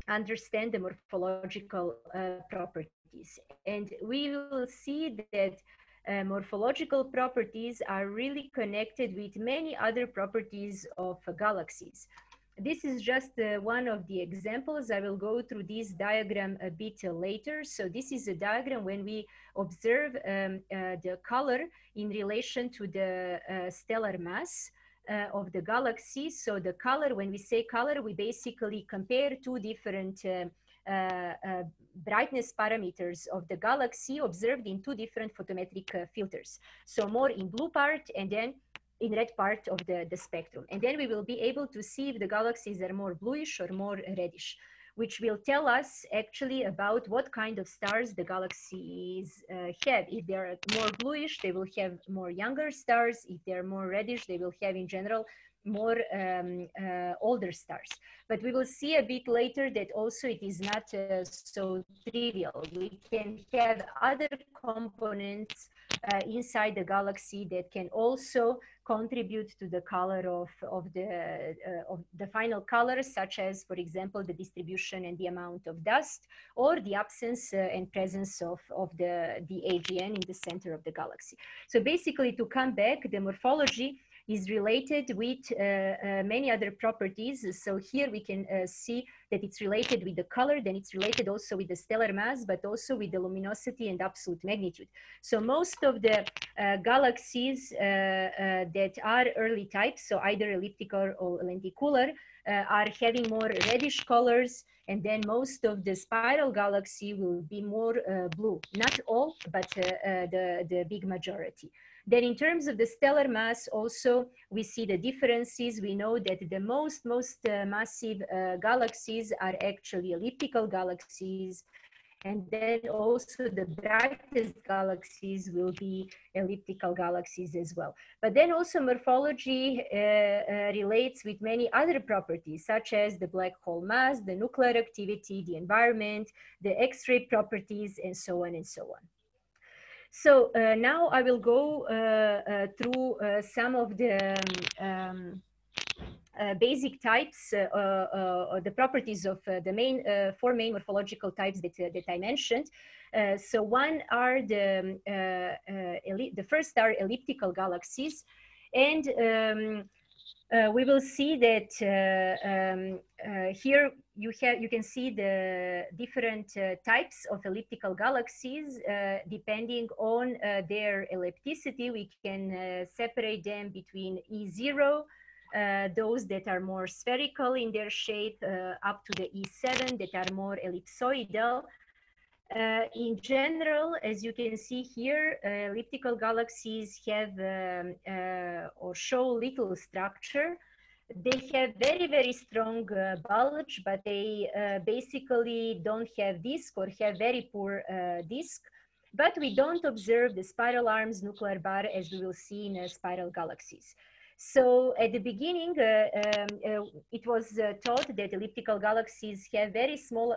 understand the morphological uh, properties. And we will see that uh, morphological properties are really connected with many other properties of galaxies. This is just uh, one of the examples. I will go through this diagram a bit later. So this is a diagram when we observe um, uh, the color in relation to the uh, stellar mass. Uh, of the galaxy. So the color, when we say color, we basically compare two different uh, brightness parameters of the galaxy observed in two different photometric uh, filters. So more in blue part and then in red part of the, the spectrum. And then we will be able to see if the galaxies are more bluish or more reddish, which will tell us actually about what kind of stars the galaxies uh, have. If they're more bluish, they will have more younger stars. If they're more reddish, they will have in general more um, uh, older stars. But we will see a bit later that also it is not uh, so trivial. We can have other components uh, inside the galaxy that can also contribute to the color of, of, the, uh, of the final colors, such as, for example, the distribution and the amount of dust, or the absence uh, and presence of, of the, the AGN in the center of the galaxy. So basically, to come back, the morphology is related with uh, uh, many other properties. So here we can uh, see that it's related with the color, then it's related also with the stellar mass, but also with the luminosity and absolute magnitude. So most of the uh, galaxies uh, uh, that are early types, so either elliptical or lenticular, are having more reddish colors, and then most of the spiral galaxy will be more blue. Not all, but the, the big majority. Then in terms of the stellar mass, also we see the differences. We know that the most, most uh, massive uh, galaxies are actually elliptical galaxies. And then also the brightest galaxies will be elliptical galaxies as well. But then also morphology uh, uh, relates with many other properties, such as the black hole mass, the nuclear activity, the environment, the X-ray properties, and so on and so on. So uh, now I will go uh, uh, through some of the um, uh, basic types, uh, uh, the properties of the main four main morphological types that, that I mentioned. so one are the the first are elliptical galaxies, and um, uh, we will see that uh, um, uh, here you have you can see the different uh, types of elliptical galaxies uh, depending on uh, their ellipticity. We can separate them between E0, those that are more spherical in their shape, up to the E7 that are more ellipsoidal. Uh, in general, as you can see here, uh, elliptical galaxies have um, uh, or show little structure. they have very, very strong uh, bulge, but they uh, basically don't have disk or have very poor uh, disk. But we don't observe the spiral arms nuclear bar as we will see in uh, spiral galaxies. So at the beginning, uh, um, uh, it was thought that elliptical galaxies have very small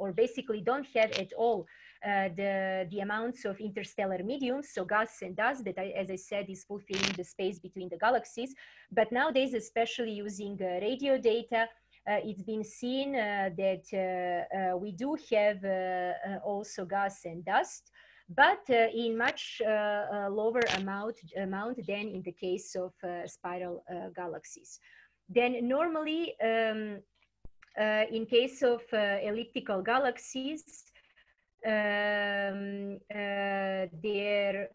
or basically don't have at all uh, the, the amounts of interstellar mediums, so gas and dust that, I, as I said, is fulfilling the space between the galaxies. But nowadays, especially using uh, radio data, uh, it's been seen uh, that uh, uh, we do have also gas and dust, but in much lower amount, amount than in the case of spiral galaxies. Then normally, um, in case of elliptical galaxies, um, uh,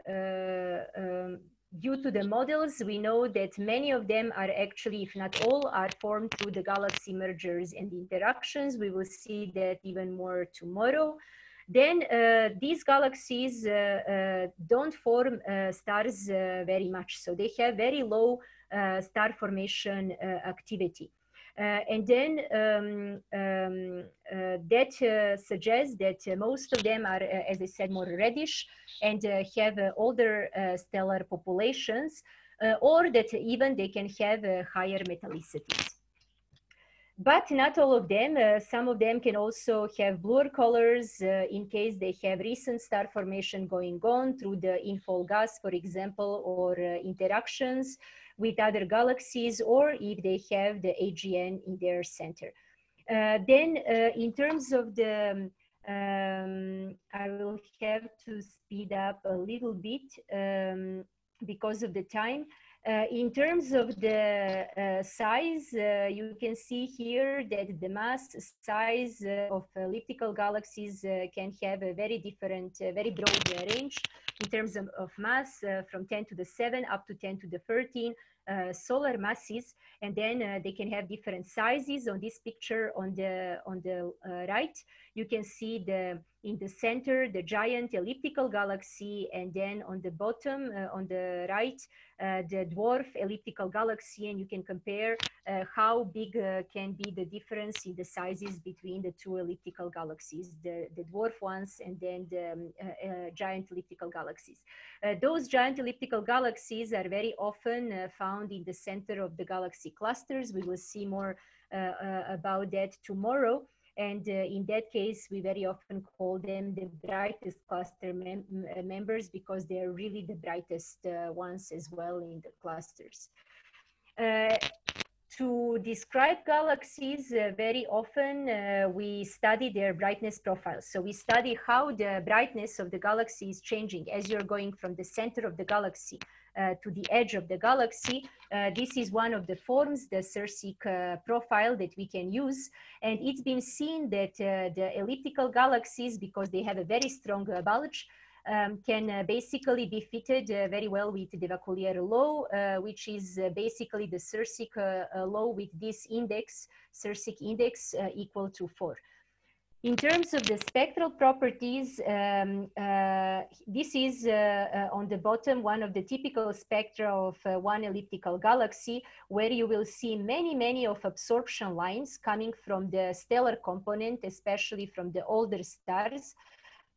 uh, um, due to the models, we know that many of them are actually, if not all, are formed through the galaxy mergers and interactions. We will see that even more tomorrow. Then uh, these galaxies uh, uh, don't form uh, stars very much. So they have very low star formation activity. Uh, and then um, um, uh, that uh, suggests that most of them are, as I said, more reddish and have older stellar populations, or that even they can have higher metallicities but not all of them. Uh, some of them can also have bluer colors uh, in case they have recent star formation going on through the infall gas, for example, or uh, interactions with other galaxies or if they have the AGN in their center. Uh, then uh, in terms of the, um, I will have to speed up a little bit um, because of the time. Uh, in terms of the uh, size, uh, you can see here that the mass size uh, of elliptical galaxies uh, can have a very different, uh, very broad range in terms of, of mass from 10 to the 7 up to 10 to the 13 solar masses. And then they can have different sizes. On this picture on the, on the right, you can see the in the center, the giant elliptical galaxy, and then on the bottom, uh, on the right, uh, the dwarf elliptical galaxy, and you can compare uh, how big uh, can be the difference in the sizes between the two elliptical galaxies, the, the dwarf ones and then the um, uh, uh, giant elliptical galaxies. those giant elliptical galaxies are very often found in the center of the galaxy clusters. We will see more about that tomorrow. And uh, in that case, we very often call them the brightest cluster mem members because they're really the brightest uh, ones as well in the clusters. Uh, to describe galaxies, uh, very often uh, we study their brightness profiles. So we study how the brightness of the galaxy is changing as you're going from the center of the galaxy to the edge of the galaxy. Uh, this is one of the forms, the Sersic uh, profile that we can use. And it's been seen that the elliptical galaxies, because they have a very strong bulge, um, can uh, basically be fitted uh, very well with the Vaucouleurs law, uh, which is basically the Sersic law with this index, Sersic index equal to four. In terms of the spectral properties, um, uh, this is uh, uh, on the bottom one of the typical spectra of uh, one elliptical galaxy, where you will see many, many of absorption lines coming from the stellar component, especially from the older stars,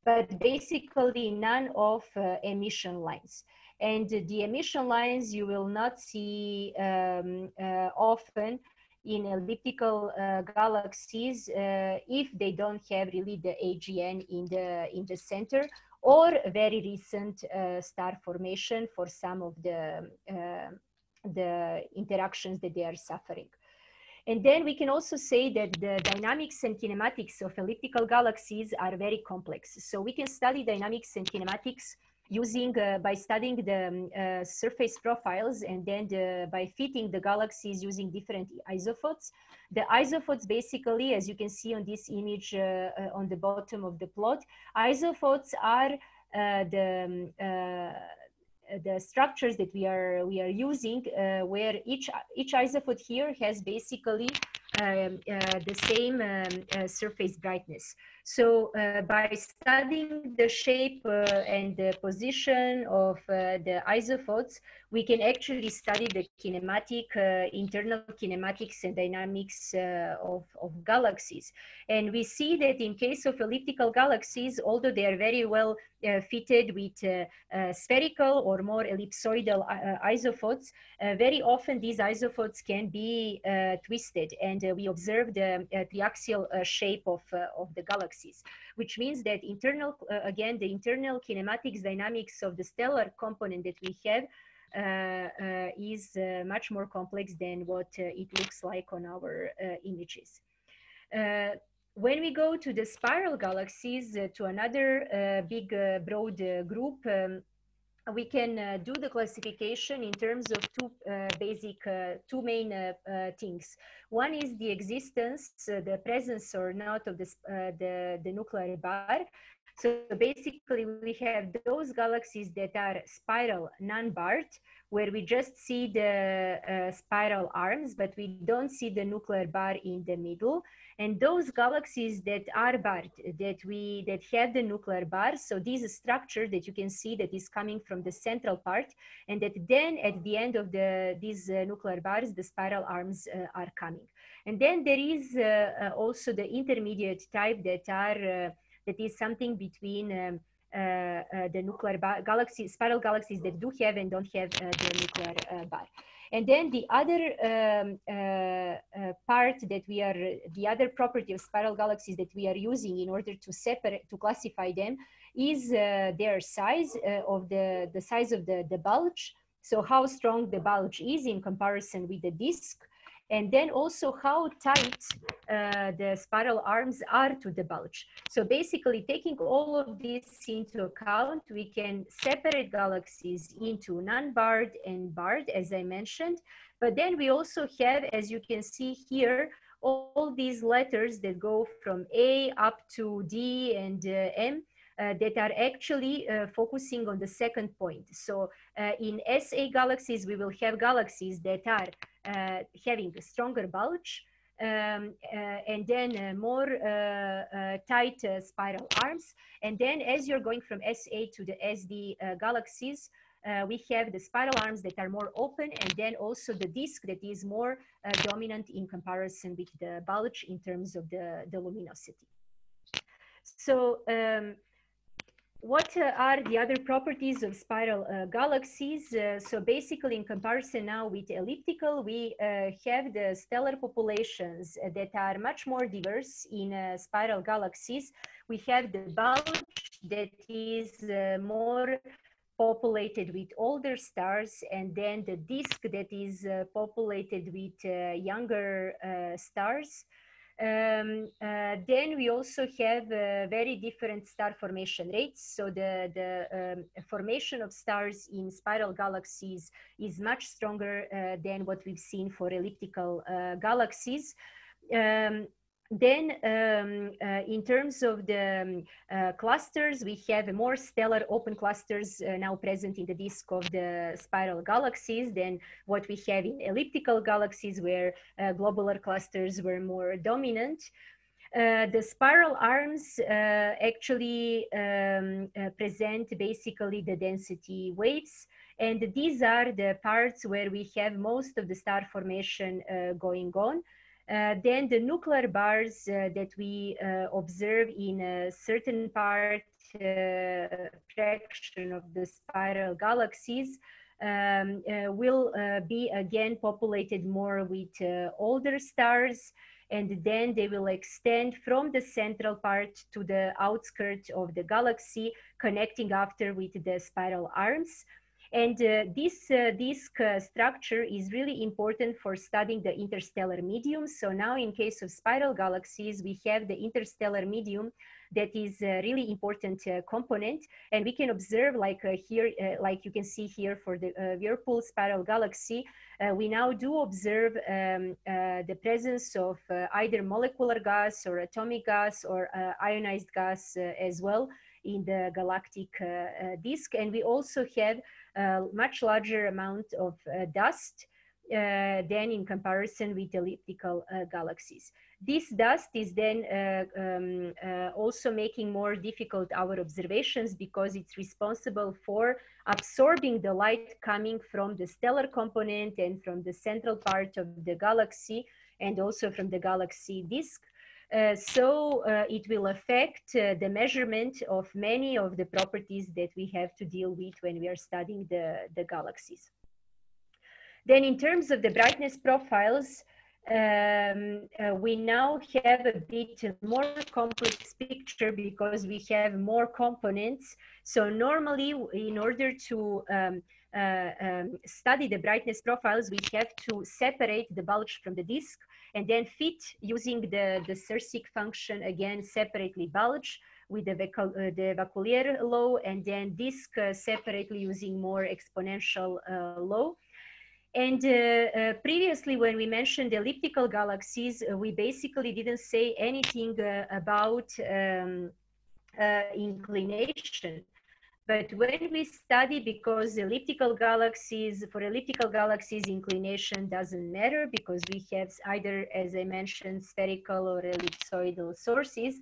but basically none of uh, emission lines. And the emission lines you will not see um, uh, often in elliptical uh, galaxies uh, if they don't have really the AGN in the, in the center or very recent uh, star formation for some of the, uh, the interactions that they are suffering. And then we can also say that the dynamics and kinematics of elliptical galaxies are very complex. So we can study dynamics and kinematics using uh, by studying the um, uh, surface profiles and then the, by fitting the galaxies using different isophotes. The isophotes basically, as you can see on this image uh, uh on the bottom of the plot, isophotes are uh, the um, the structures that we are we are using where each each isophote here has basically um, uh, the same um, uh, surface brightness. So uh, by studying the shape and the position of the isophotes, we can actually study the kinematic, uh, internal kinematics and dynamics uh, of, of galaxies. And we see that in case of elliptical galaxies, although they are very well uh, fitted with uh, uh, spherical or more ellipsoidal uh, isophotes, very often these isophotes can be twisted. And we observe the triaxial shape of, of the which means that internal, again, the internal kinematics dynamics of the stellar component that we have uh, uh, is uh, much more complex than what it looks like on our images. when we go to the spiral galaxies, to another big broad group, um, we can uh, do the classification in terms of two uh, basic, uh, two main things. One is the existence, the presence or not of this, the, the nuclear bar. So basically we have those galaxies that are spiral non-barred, where we just see the uh, spiral arms, but we don't see the nuclear bar in the middle. And those galaxies that are barred, that we that have the nuclear bar, so this structure that you can see that is coming from the central part, and that then at the end of the these uh, nuclear bars, the spiral arms uh, are coming. And then there is uh, uh, also the intermediate type that are that is something between um, uh, uh, the nuclear galaxies, spiral galaxies that do have and don't have uh, the nuclear bar. And then the other um, uh, uh, part that we are, the other property of spiral galaxies that we are using in order to separate, to classify them is uh, their size of the, the size of the, the bulge. So how strong the bulge is in comparison with the disk and then also how tight uh, the spiral arms are to the bulge. So basically taking all of this into account, we can separate galaxies into non-barred and barred, as I mentioned. But then we also have, as you can see here, all these letters that go from A up to D and uh, M uh, that are actually uh, focusing on the second point. So uh, in SA galaxies, we will have galaxies that are having a stronger bulge um, uh, and then uh, more tight spiral arms. And then as you're going from SA to the SD galaxies, uh, we have the spiral arms that are more open and then also the disk that is more uh, dominant in comparison with the bulge in terms of the, the luminosity. So um, what uh, are the other properties of spiral uh, galaxies? Uh, so basically in comparison now with elliptical, we uh, have the stellar populations that are much more diverse in uh, spiral galaxies. We have the bulge that is uh, more populated with older stars and then the disk that is populated with younger stars. Um, uh, then we also have very different star formation rates. So the, the um, formation of stars in spiral galaxies is much stronger uh, than what we've seen for elliptical uh, galaxies. Um, then um, uh, in terms of the um, uh, clusters, we have more stellar open clusters uh, now present in the disk of the spiral galaxies than what we have in elliptical galaxies where uh, globular clusters were more dominant. Uh, the spiral arms uh, actually um, present basically the density waves. And these are the parts where we have most of the star formation going on. Uh, then the nuclear bars uh, that we uh, observe in a certain part fraction of the spiral galaxies um, uh, will uh, be again populated more with uh, older stars and then they will extend from the central part to the outskirts of the galaxy connecting after with the spiral arms. And uh, this uh, disk uh, structure is really important for studying the interstellar medium. So now in case of spiral galaxies, we have the interstellar medium that is a really important uh, component. And we can observe like uh, here, uh, like you can see here for the Whirlpool spiral galaxy, we now do observe um, the presence of either molecular gas or atomic gas or ionized gas as well in the galactic disk. And we also have a much larger amount of uh, dust uh, than in comparison with elliptical uh, galaxies. This dust is then um, also making more difficult our observations because it's responsible for absorbing the light coming from the stellar component and from the central part of the galaxy and also from the galaxy disk. Uh, so uh, it will affect uh, the measurement of many of the properties that we have to deal with when we are studying the, the galaxies. Then in terms of the brightness profiles, um, uh, we now have a bit more complex picture because we have more components. So normally in order to um, uh, um, study the brightness profiles, we have to separate the bulge from the disk and then fit using the, the Sersic function again separately bulge with the, uh, the Vaucouleurs law and then disk uh, separately using more exponential uh, law. And uh, previously, when we mentioned elliptical galaxies, we basically didn't say anything about um, inclination. But when we study, because elliptical galaxies, for elliptical galaxies, inclination doesn't matter because we have either, as I mentioned, spherical or ellipsoidal sources.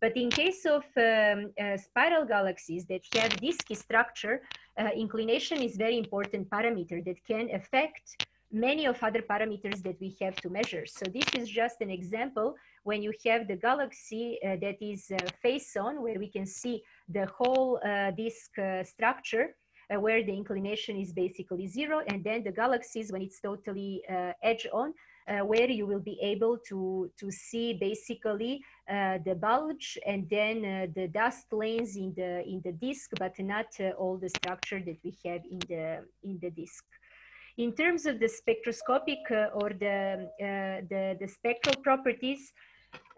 But in case of um, uh, spiral galaxies that have disky structure, uh, inclination is very important parameter that can affect many of other parameters that we have to measure. So this is just an example when you have the galaxy uh, that is uh, face on, where we can see the whole uh, disk uh, structure, uh, where the inclination is basically zero, and then the galaxies when it's totally edge on, uh, where you will be able to, to see basically uh, the bulge and then uh, the dust lanes in the, in the disk, but not all the structure that we have in the, in the disk. In terms of the spectroscopic or the, the, the spectral properties,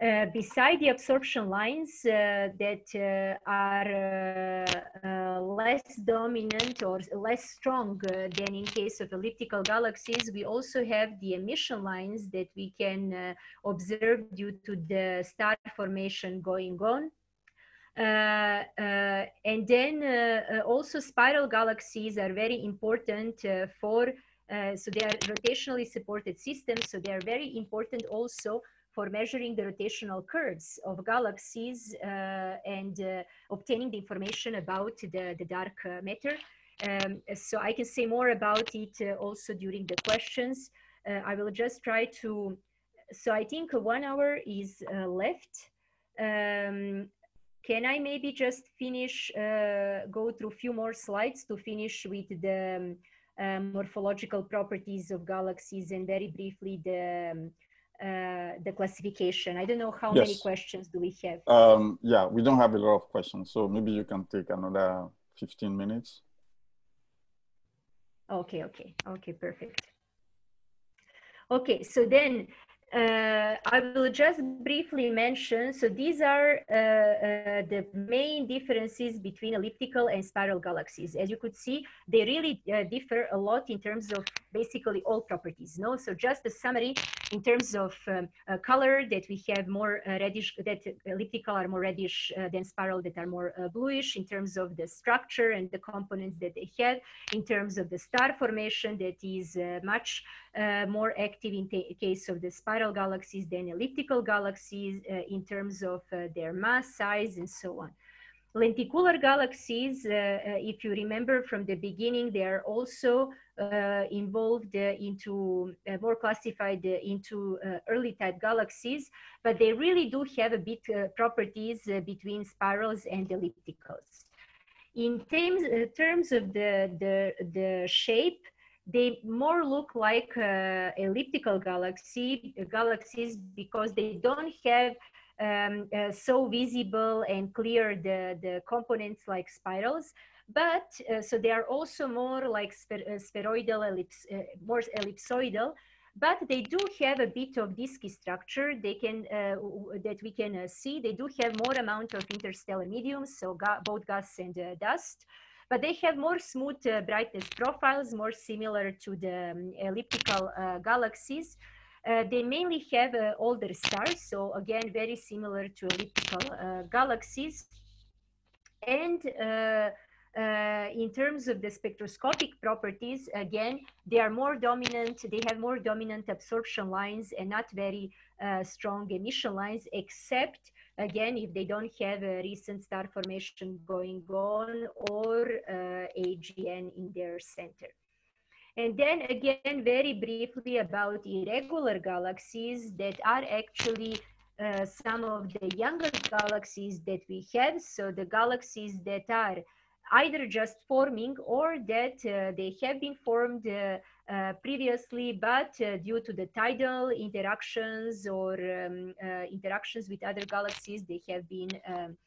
uh, beside the absorption lines uh, that uh, are uh, uh, less dominant or less strong uh, than in case of elliptical galaxies, we also have the emission lines that we can observe due to the star formation going on. and then also spiral galaxies are very important for, so they are rotationally supported systems, so they are very important also for measuring the rotational curves of galaxies uh, and uh, obtaining the information about the, the dark uh, matter. Um, so I can say more about it uh, also during the questions. Uh, I will just try to, so I think one hour is uh, left. Um, can I maybe just finish, go through a few more slides to finish with the um, morphological properties of galaxies and very briefly the um, uh, the classification. I don't know how yes. many questions do we have. Um, yeah, we don't have a lot of questions, so maybe you can take another 15 minutes. Okay, okay, okay, perfect. Okay, so then uh, I will just briefly mention, so these are uh, uh, the main differences between elliptical and spiral galaxies. As you could see, they really uh, differ a lot in terms of basically all properties. No, So just a summary in terms of um, uh, color that we have more uh, reddish, that elliptical are more reddish than spiral that are more bluish in terms of the structure and the components that they have, in terms of the star formation that is much more active in case of the spiral galaxies than elliptical galaxies uh, in terms of uh, their mass, size, and so on. Lenticular galaxies, uh, uh, if you remember from the beginning, they are also uh, involved uh, into more classified into early type galaxies, but they really do have a bit properties between spirals and ellipticals. In terms, terms of the, the, the shape, they more look like uh, elliptical galaxy galaxies because they don't have um, uh, so visible and clear the, the components like spirals but uh, so they are also more like spher uh, spheroidal ellipse uh, more ellipsoidal but they do have a bit of disky structure they can uh, that we can see they do have more amount of interstellar mediums so ga both gas and dust but they have more smooth uh, brightness profiles, more similar to the um, elliptical uh, galaxies. Uh, they mainly have uh, older stars, so again, very similar to elliptical uh, galaxies. And uh, uh, in terms of the spectroscopic properties, again, they are more dominant, they have more dominant absorption lines and not very uh, strong emission lines, except, again, if they don't have a recent star formation going on or AGN in their center. And then again, very briefly about irregular galaxies that are actually uh, some of the younger galaxies that we have. So the galaxies that are either just forming or that uh, they have been formed uh, uh, previously, but uh, due to the tidal interactions or um, uh, interactions with other galaxies, they have been um,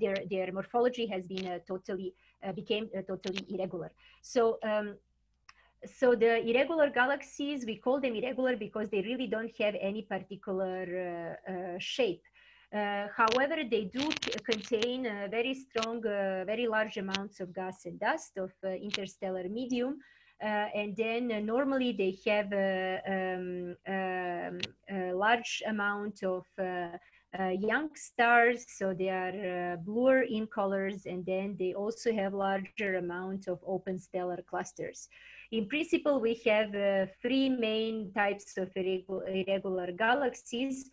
their their morphology has been totally became totally irregular. So. Um, so the irregular galaxies, we call them irregular because they really don't have any particular shape. Uh, however, they do contain uh, very strong, uh, very large amounts of gas and dust of interstellar medium. and then normally they have a, um, um, a large amount of uh, young stars, so they are uh, bluer in colors, and then they also have larger amount of open stellar clusters. In principle, we have uh, three main types of irregular galaxies.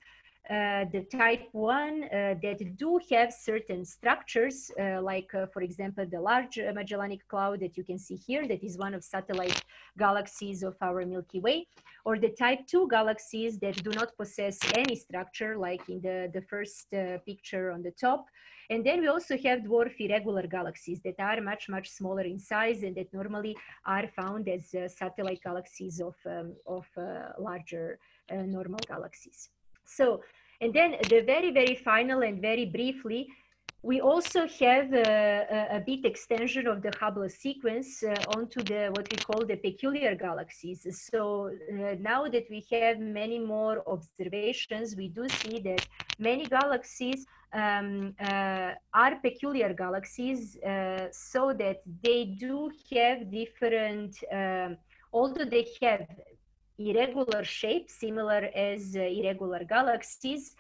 Uh, the type 1 uh, that do have certain structures, uh, like, uh, for example, the Large Magellanic Cloud that you can see here, that is one of satellite galaxies of our Milky Way, or the type 2 galaxies that do not possess any structure, like in the, the first uh, picture on the top. And then we also have dwarf irregular galaxies that are much, much smaller in size and that normally are found as satellite galaxies of, um, of larger normal galaxies. So, and then the very, very final and very briefly, we also have a, a, bit extension of the Hubble sequence uh, onto the what we call the peculiar galaxies. So uh, now that we have many more observations, we do see that many galaxies um, uh, are peculiar galaxies, uh, so that they do have different, um, although they have irregular shape, similar as uh, irregular galaxies,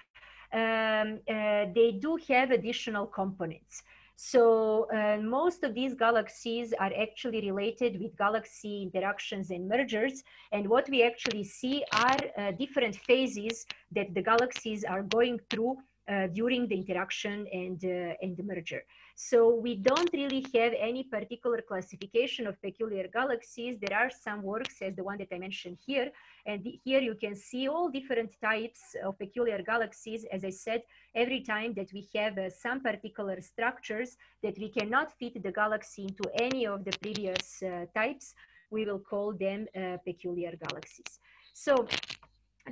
um, uh, they do have additional components. So uh, most of these galaxies are actually related with galaxy interactions and mergers. And what we actually see are uh, different phases that the galaxies are going through uh, during the interaction and, uh, and the merger. So we don't really have any particular classification of peculiar galaxies. There are some works as the one that I mentioned here. And here you can see all different types of peculiar galaxies. As I said, every time that we have uh, some particular structures that we cannot fit the galaxy into any of the previous uh, types, we will call them uh, peculiar galaxies. So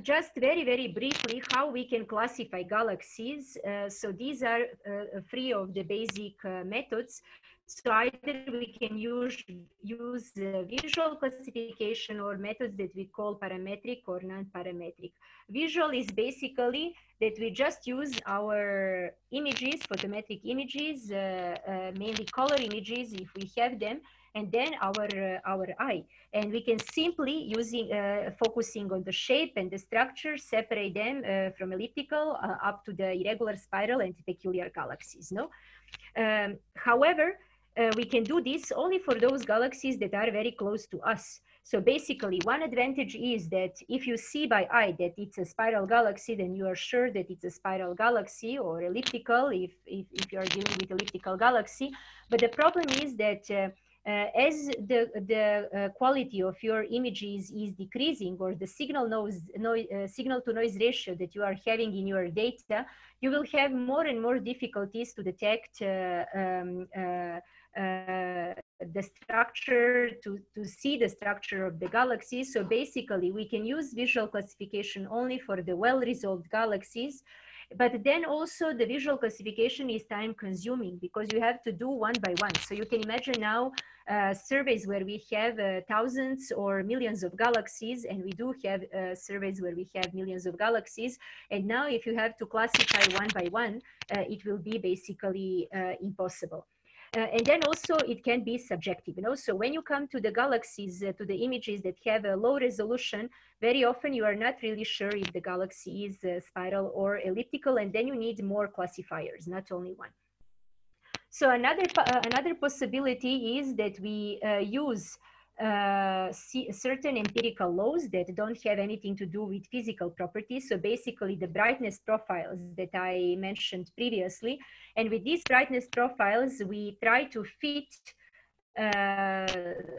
just very, very briefly, how we can classify galaxies. Uh, so these are uh, three of the basic uh, methods. So either we can use, use visual classification or methods that we call parametric or non-parametric. Visual is basically that we just use our images, photometric images, uh, uh, mainly color images if we have them, and then our, uh, our eye. And we can simply using, uh, focusing on the shape and the structure, separate them uh, from elliptical up to the irregular spiral and peculiar galaxies, no? Um, however, uh, we can do this only for those galaxies that are very close to us. So basically, one advantage is that if you see by eye that it's a spiral galaxy, then you are sure that it's a spiral galaxy or elliptical if, if, if you are dealing with elliptical galaxy. But the problem is that uh, uh, as the, the uh, quality of your images is decreasing or the signal, noise, noise, uh, signal to noise ratio that you are having in your data, you will have more and more difficulties to detect uh, um, uh, uh, the structure to, to see the structure of the galaxy. So basically we can use visual classification only for the well-resolved galaxies but then also the visual classification is time consuming because you have to do one by one. So you can imagine now surveys where we have uh, thousands or millions of galaxies and we do have uh, surveys where we have millions of galaxies. And now if you have to classify one by one, uh, it will be basically uh, impossible. Uh, and then also it can be subjective. You know, so when you come to the galaxies, uh, to the images that have a low resolution, very often you are not really sure if the galaxy is uh, spiral or elliptical, and then you need more classifiers, not only one. So another, uh, another possibility is that we uh, use uh, certain empirical laws that don't have anything to do with physical properties. So basically the brightness profiles that I mentioned previously. And with these brightness profiles, we try to fit uh,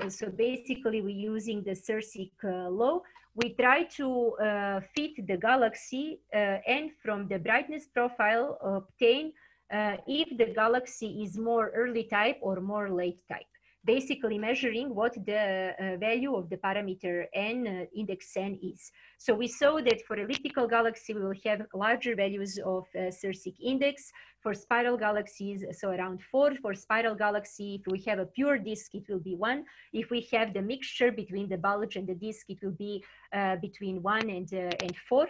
so basically we're using the Sersic uh, law. We try to uh, fit the galaxy and from the brightness profile obtain uh, if the galaxy is more early type or more late type basically measuring what the uh, value of the parameter n uh, index n is. So we saw that for elliptical galaxy, we will have larger values of uh, Sersic index. For spiral galaxies, so around four. For spiral galaxy, if we have a pure disk, it will be one. If we have the mixture between the bulge and the disk, it will be uh, between one and, uh, and four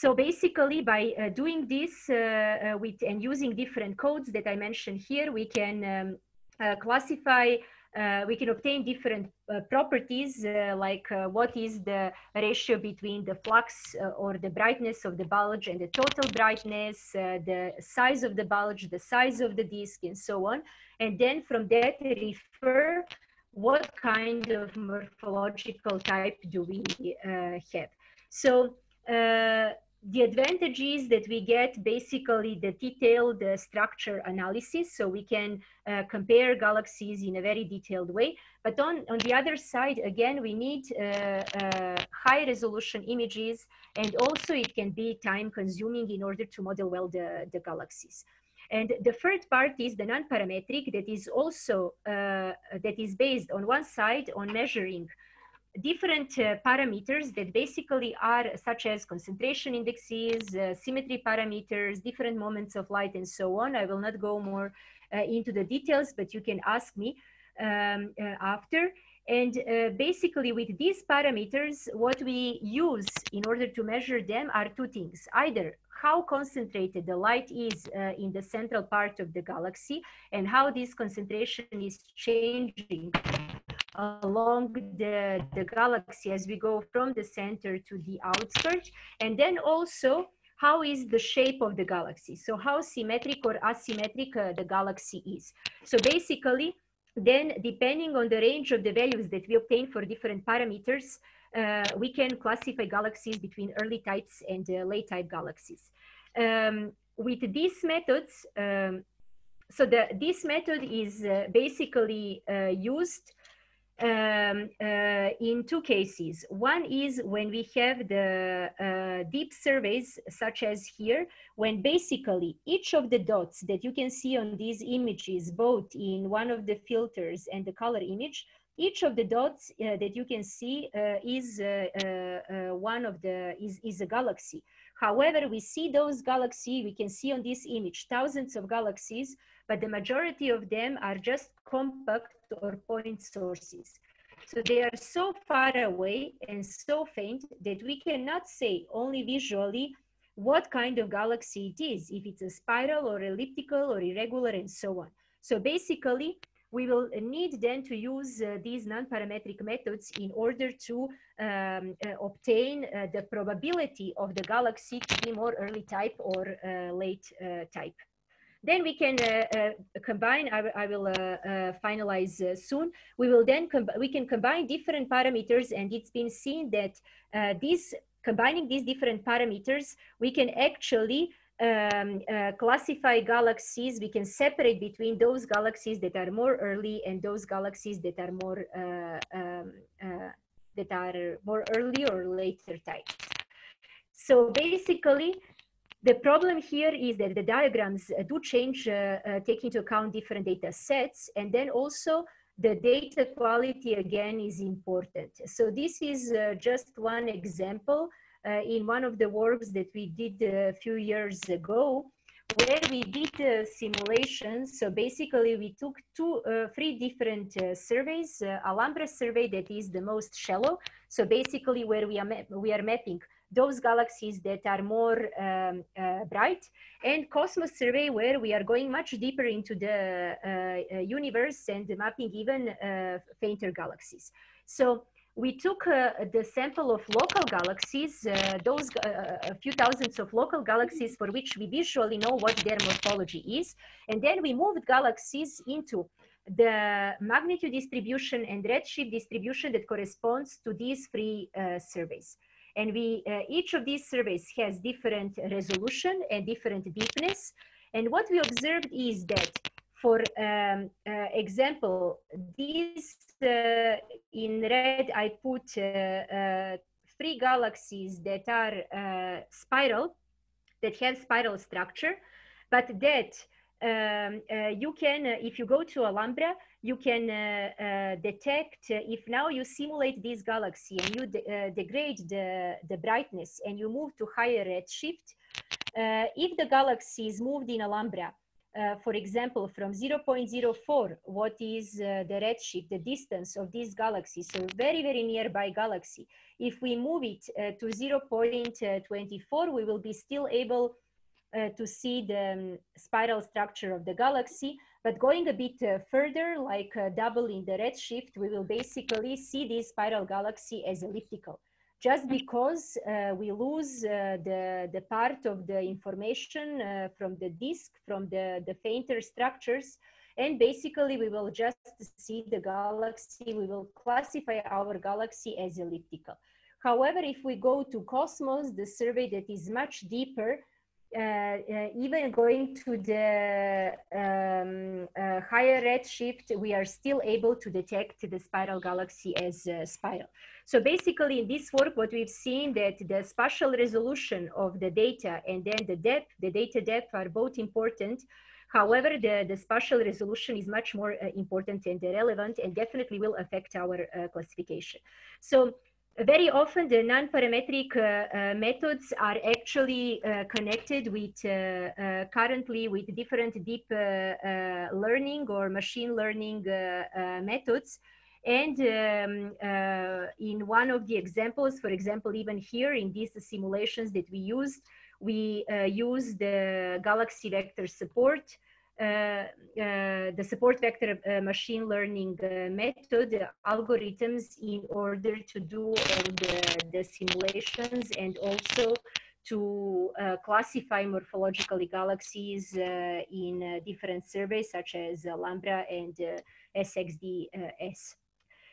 so basically by uh, doing this uh, uh, with and using different codes that I mentioned here, we can um, uh, classify uh, we can obtain different uh, properties uh, like uh, what is the ratio between the flux or the brightness of the bulge and the total brightness, the size of the bulge, the size of the disk, and so on. And then from that, refer what kind of morphological type do we have. So the advantage is that we get basically the detailed uh, structure analysis so we can uh, compare galaxies in a very detailed way. But on, on the other side again we need uh, uh high resolution images and also it can be time consuming in order to model well the, the galaxies. And the third part is the non-parametric that is also uh, that is based on one side on measuring different uh, parameters that basically are such as concentration indexes, uh, symmetry parameters, different moments of light, and so on. I will not go more uh, into the details, but you can ask me um, uh, after. And uh, basically with these parameters, what we use in order to measure them are two things. Either how concentrated the light is uh, in the central part of the galaxy and how this concentration is changing along the, the galaxy as we go from the center to the outskirts. And then also, how is the shape of the galaxy? So how symmetric or asymmetric uh, the galaxy is. So basically, then depending on the range of the values that we obtain for different parameters, uh, we can classify galaxies between early types and uh, late type galaxies. Um, with these methods, um, so the, this method is uh, basically uh, used um, uh, in two cases. One is when we have the uh, deep surveys, such as here, when basically each of the dots that you can see on these images, both in one of the filters and the color image, each of the dots uh, that you can see uh, is uh, uh, one of the, is, is a galaxy. However, we see those galaxies, we can see on this image, thousands of galaxies, but the majority of them are just compact or point sources. So they are so far away and so faint that we cannot say only visually what kind of galaxy it is, if it's a spiral or elliptical or irregular and so on. So basically, we will need then to use uh, these non-parametric methods in order to um, uh, obtain uh, the probability of the galaxy to be more early type or uh, late uh, type. Then we can uh, uh, combine, I, I will uh, finalize soon. We will then, we can combine different parameters and it's been seen that these, combining these different parameters, we can actually um, uh, classify galaxies, we can separate between those galaxies that are more early and those galaxies that are more uh, um, uh, that are more early or later types. So basically, the problem here is that the diagrams uh, do change, uh, uh, take into account different data sets, and then also the data quality again is important. So this is uh, just one example uh, in one of the works that we did a few years ago, where we did uh, simulations. So basically we took two, three different surveys, Alhambra survey that is the most shallow. So basically where we are, we are mapping those galaxies that are more um, uh, bright and cosmos survey where we are going much deeper into the uh, uh universe and mapping even uh, fainter galaxies so we took uh, the sample of local galaxies, those a few thousands of local galaxies for which we visually know what their morphology is. And then we moved galaxies into the magnitude distribution and redshift distribution that corresponds to these three uh, surveys. And we, uh, each of these surveys has different resolution and different deepness. And what we observed is that for um, uh, example, this uh, in red, I put uh, uh, three galaxies that are uh, spiral, that have spiral structure, but that um, you can, if you go to Alhambra, you can detect if now you simulate this galaxy and you de degrade the, the brightness and you move to higher redshift, if the galaxy is moved in Alhambra uh, for example, from 0.04, what is uh, the redshift, the distance of this galaxy, so very, very nearby galaxy. If we move it uh, to 0.24, we will be still able uh, to see the um, spiral structure of the galaxy. But going a bit uh, further, like uh, doubling the redshift, we will basically see this spiral galaxy as elliptical just because uh, we lose uh, the, the part of the information uh, from the disk, from the, the fainter structures, and basically we will just see the galaxy, we will classify our galaxy as elliptical. However, if we go to Cosmos, the survey that is much deeper, even going to the um, uh, higher redshift, we are still able to detect the spiral galaxy as a spiral. So basically in this work, what we've seen that the spatial resolution of the data and then the depth, the data depth are both important. However, the, the spatial resolution is much more uh, important and relevant and definitely will affect our uh, classification. So very often the non-parametric uh, uh, methods are actually uh, connected with uh, uh, currently with different deep uh, learning or machine learning methods. And um, in one of the examples, for example, even here in these simulations that we used, we use the Galaxy Vector support the support vector uh, machine learning method algorithms in order to do the, the simulations and also to uh, classify morphologically galaxies uh, in uh, different surveys such as Alhambra and SXDS.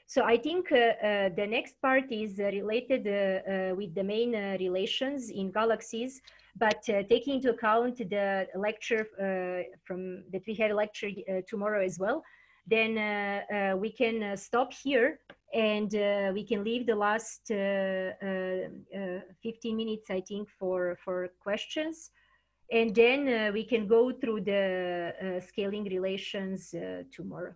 So I think uh, uh, the next part is uh, related with the main relations in galaxies but uh, taking into account the lecture uh, from that we had a lecture uh, tomorrow as well, then uh, uh, we can uh, stop here and we can leave the last 15 minutes, I think, for, for questions. And then we can go through the scaling relations tomorrow.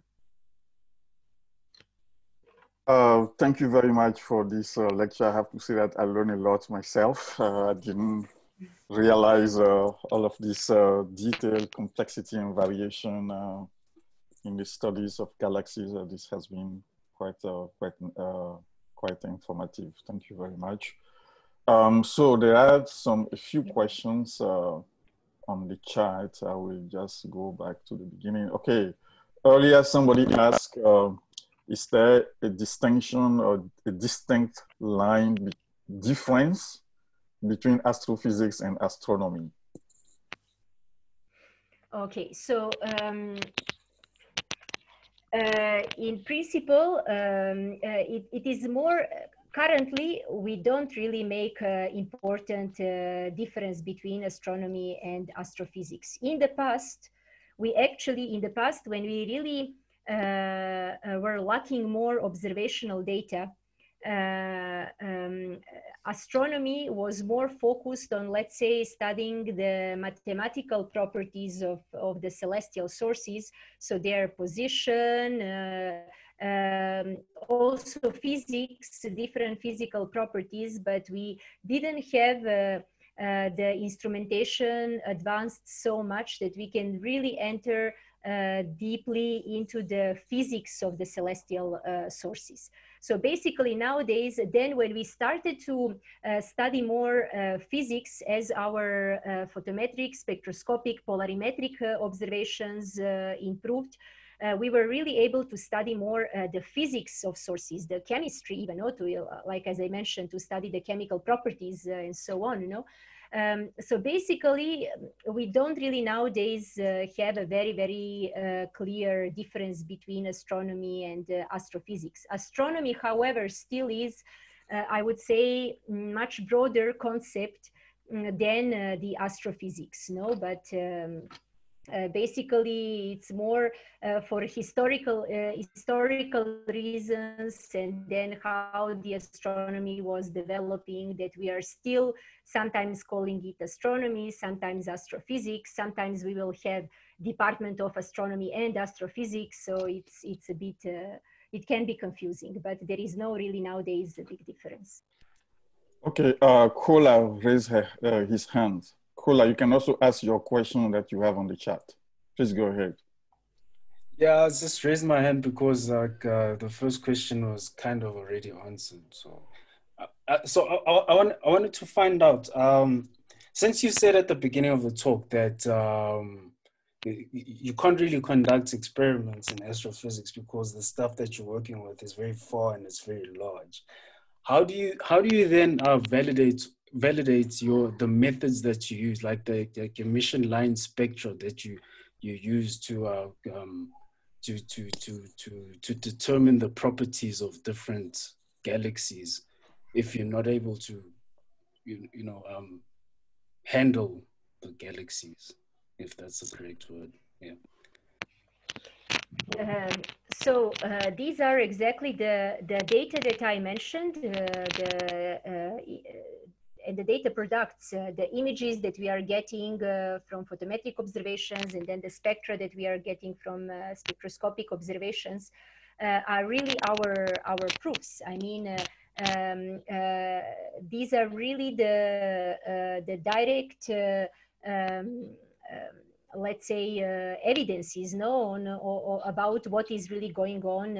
Uh, thank you very much for this uh, lecture. I have to say that I learned a lot myself. Uh, I didn't realize uh, all of this uh, detail, complexity, and variation in the studies of galaxies. this has been quite quite quite informative. Thank you very much. Um, so there are some a few questions on the chat. I will just go back to the beginning. Okay, earlier somebody asked, is there a distinction or a distinct line difference between astrophysics and astronomy? Okay, so um, uh, in principle, um, uh, it, it is more, currently, we don't really make uh, important uh, difference between astronomy and astrophysics. In the past, we actually, in the past, when we really were lacking more observational data, uh, um, astronomy was more focused on, let's say, studying the mathematical properties of, of the celestial sources, so their position, uh, um, also physics, different physical properties, but we didn't have uh, uh, the instrumentation advanced so much that we can really enter uh, deeply into the physics of the celestial uh, sources. So basically nowadays, then when we started to uh, study more uh, physics as our uh, photometric, spectroscopic, polarimetric observations improved, uh, we were really able to study more uh, the physics of sources, the chemistry, even, to, like as I mentioned, to study the chemical properties and so on, you know. Um, so basically, we don't really nowadays uh, have a very, very uh, clear difference between astronomy and astrophysics. Astronomy, however, still is, I would say, much broader concept mm, than the astrophysics, no? But um, uh, basically it's more uh, for historical uh, historical reasons and then how the astronomy was developing that we are still sometimes calling it astronomy sometimes astrophysics sometimes we will have department of astronomy and astrophysics so it's it's a bit uh, it can be confusing but there is no really nowadays a big difference. Okay uh kola raised her, uh, his hand Kola, you can also ask your question that you have on the chat. Please go ahead. Yeah, I just raised my hand because like uh, the first question was kind of already answered. So, uh, uh so I, I, want, I wanted to find out um, since you said at the beginning of the talk that um, you, you can't really conduct experiments in astrophysics because the stuff that you're working with is very far and it's very large. How do you how do you then uh, validate validates your the methods that you use, like the like emission line spectra that you you use to uh, um, to to to to to determine the properties of different galaxies. If you're not able to, you you know, um, handle the galaxies, if that's the correct word, yeah. Um, so uh, these are exactly the, the data that I mentioned, uh, the uh, and the data products, uh, the images that we are getting uh, from photometric observations and then the spectra that we are getting from uh, spectroscopic observations uh, are really our, our proofs. I mean, uh, um, uh, these are really the, the direct, um, let's say, evidences known or, or, about what is really going on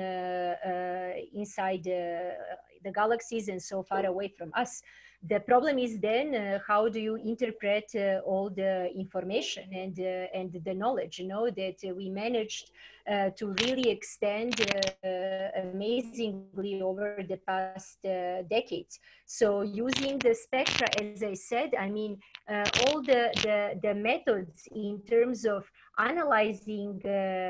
inside the galaxies and so far away from us the problem is then uh, how do you interpret uh, all the information and uh, and the knowledge you know that we managed uh, to really extend uh, amazingly over the past uh, decades. So using the spectra as i said i mean all the, the the methods in terms of analyzing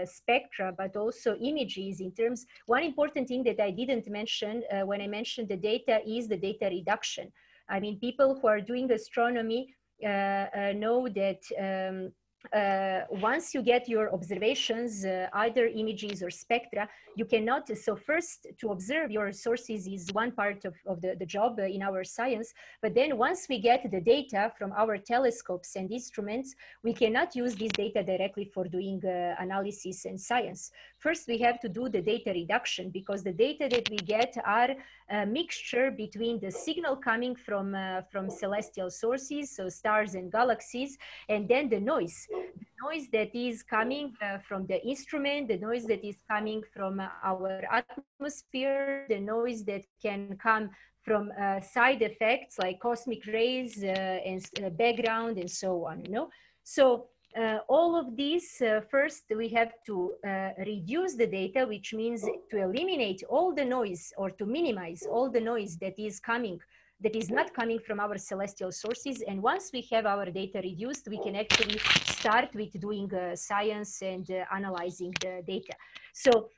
spectra but also images in terms one important thing that i didn't mention when i mentioned the data is the data reduction. I mean, people who are doing astronomy uh, uh, know that um, uh, once you get your observations, uh, either images or spectra, you cannot, so first to observe your sources is one part of, of the, the job uh, in our science, but then once we get the data from our telescopes and instruments, we cannot use this data directly for doing uh, analysis and science. First, we have to do the data reduction because the data that we get are a mixture between the signal coming from, uh, from celestial sources, so stars and galaxies, and then the noise the noise that is coming uh, from the instrument, the noise that is coming from our atmosphere, the noise that can come from uh, side effects like cosmic rays uh, and uh, background and so on, you know? So uh, all of these, first we have to reduce the data, which means to eliminate all the noise or to minimize all the noise that is coming that is not coming from our celestial sources. And once we have our data reduced, we can actually start with doing uh, science and uh, analyzing the data. So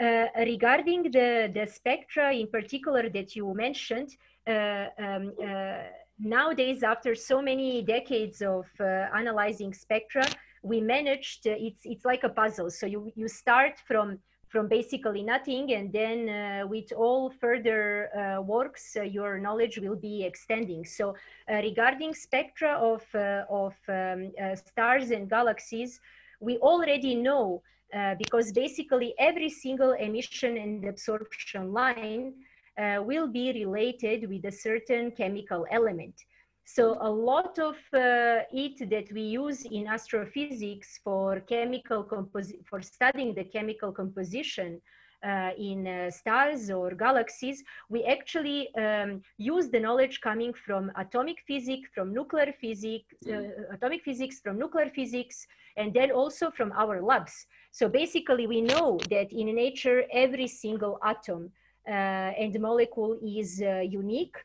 uh, regarding the, the spectra in particular that you mentioned, uh, um, uh, nowadays, after so many decades of uh, analyzing spectra, we managed, it's, it's like a puzzle. So you, you start from from basically nothing and then uh, with all further uh, works uh, your knowledge will be extending so uh, regarding spectra of uh, of um, uh, stars and galaxies we already know because basically every single emission and absorption line will be related with a certain chemical element so a lot of uh, it that we use in astrophysics for chemical for studying the chemical composition uh, in uh, stars or galaxies, we actually um, use the knowledge coming from atomic physics, from nuclear physics, uh, atomic physics, from nuclear physics, and then also from our labs. So basically, we know that in nature, every single atom uh, and molecule is uh, unique.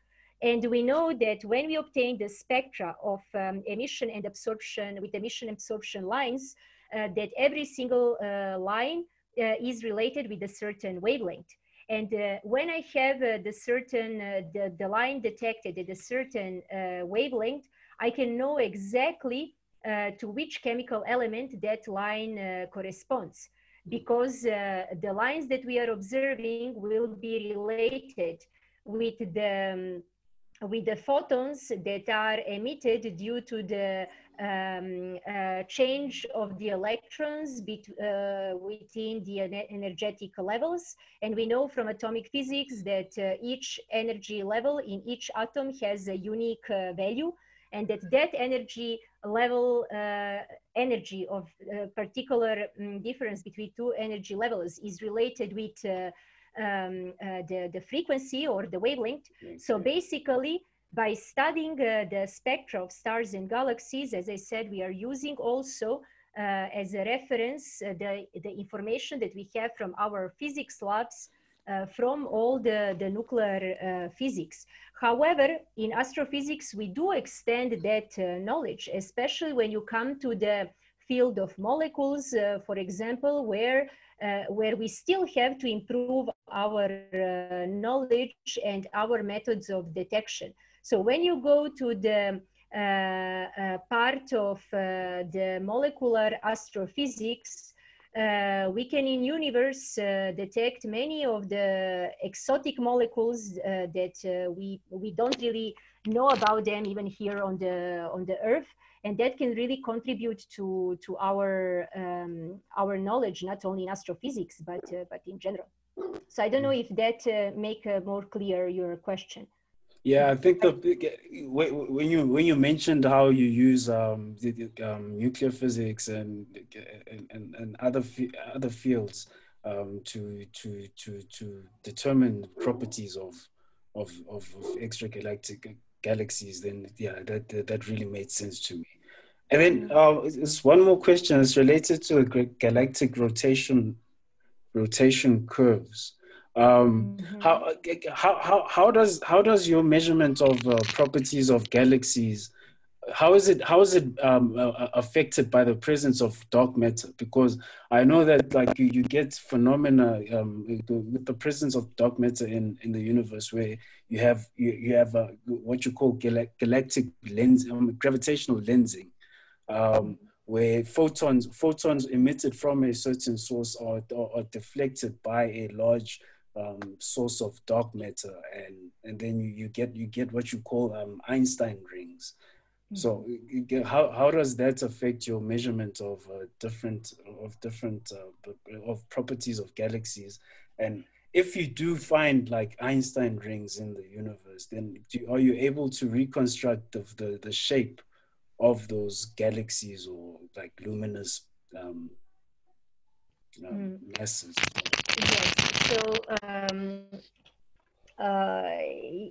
And we know that when we obtain the spectra of um, emission and absorption with emission absorption lines, uh, that every single line uh, is related with a certain wavelength. And uh, when I have uh, the certain, the, the line detected at a certain wavelength, I can know exactly to which chemical element that line corresponds because uh, the lines that we are observing will be related with the um, with the photons that are emitted due to the um, uh, change of the electrons uh, within the energetic levels. And we know from atomic physics that uh, each energy level in each atom has a unique uh, value and that that energy level, uh, energy of a particular um, difference between two energy levels is related with uh, um, the, the frequency or the wavelength. So basically, by studying uh, the spectra of stars and galaxies, as I said, we are using also uh, as a reference uh, the, the information that we have from our physics labs uh, from all the, the nuclear uh, physics. However, in astrophysics, we do extend that uh, knowledge, especially when you come to the field of molecules, for example, where uh, where we still have to improve our uh, knowledge and our methods of detection. So when you go to the uh, uh, part of uh, the molecular astrophysics, uh, we can in universe uh, detect many of the exotic molecules uh, that we we don't really know about them even here on the on the earth and that can really contribute to to our um, our knowledge not only in astrophysics but but in general. So i don't know if that make more clear your question yeah, I think the when you when you mentioned how you use um, the, um, nuclear physics and and, and other other fields um, to to to to determine properties of of of, of extragalactic galaxies, then yeah, that, that, really made sense to me. And then uh, there's one more question. It's related to galactic rotation rotation curves. Um, mm-hmm. how, how, how, how does how does your measurement of uh, properties of galaxies how is it how is it um, uh, affected by the presence of dark matter because i know that like you, you get phenomena um, with the presence of dark matter in in the universe where you have you, you have uh, what you call galactic lens um, gravitational lensing um, where photons photons emitted from a certain source are, are, are deflected by a large um, source of dark matter, and and then you, you get you get what you call um, Einstein rings. Mm-hmm. So get, how how does that affect your measurement of uh, different of different uh, of properties of galaxies? And if you do find like Einstein rings in the universe, then do, are you able to reconstruct the, the, the shape of those galaxies or like luminous um, um, mm. masses? Yes. So um, uh,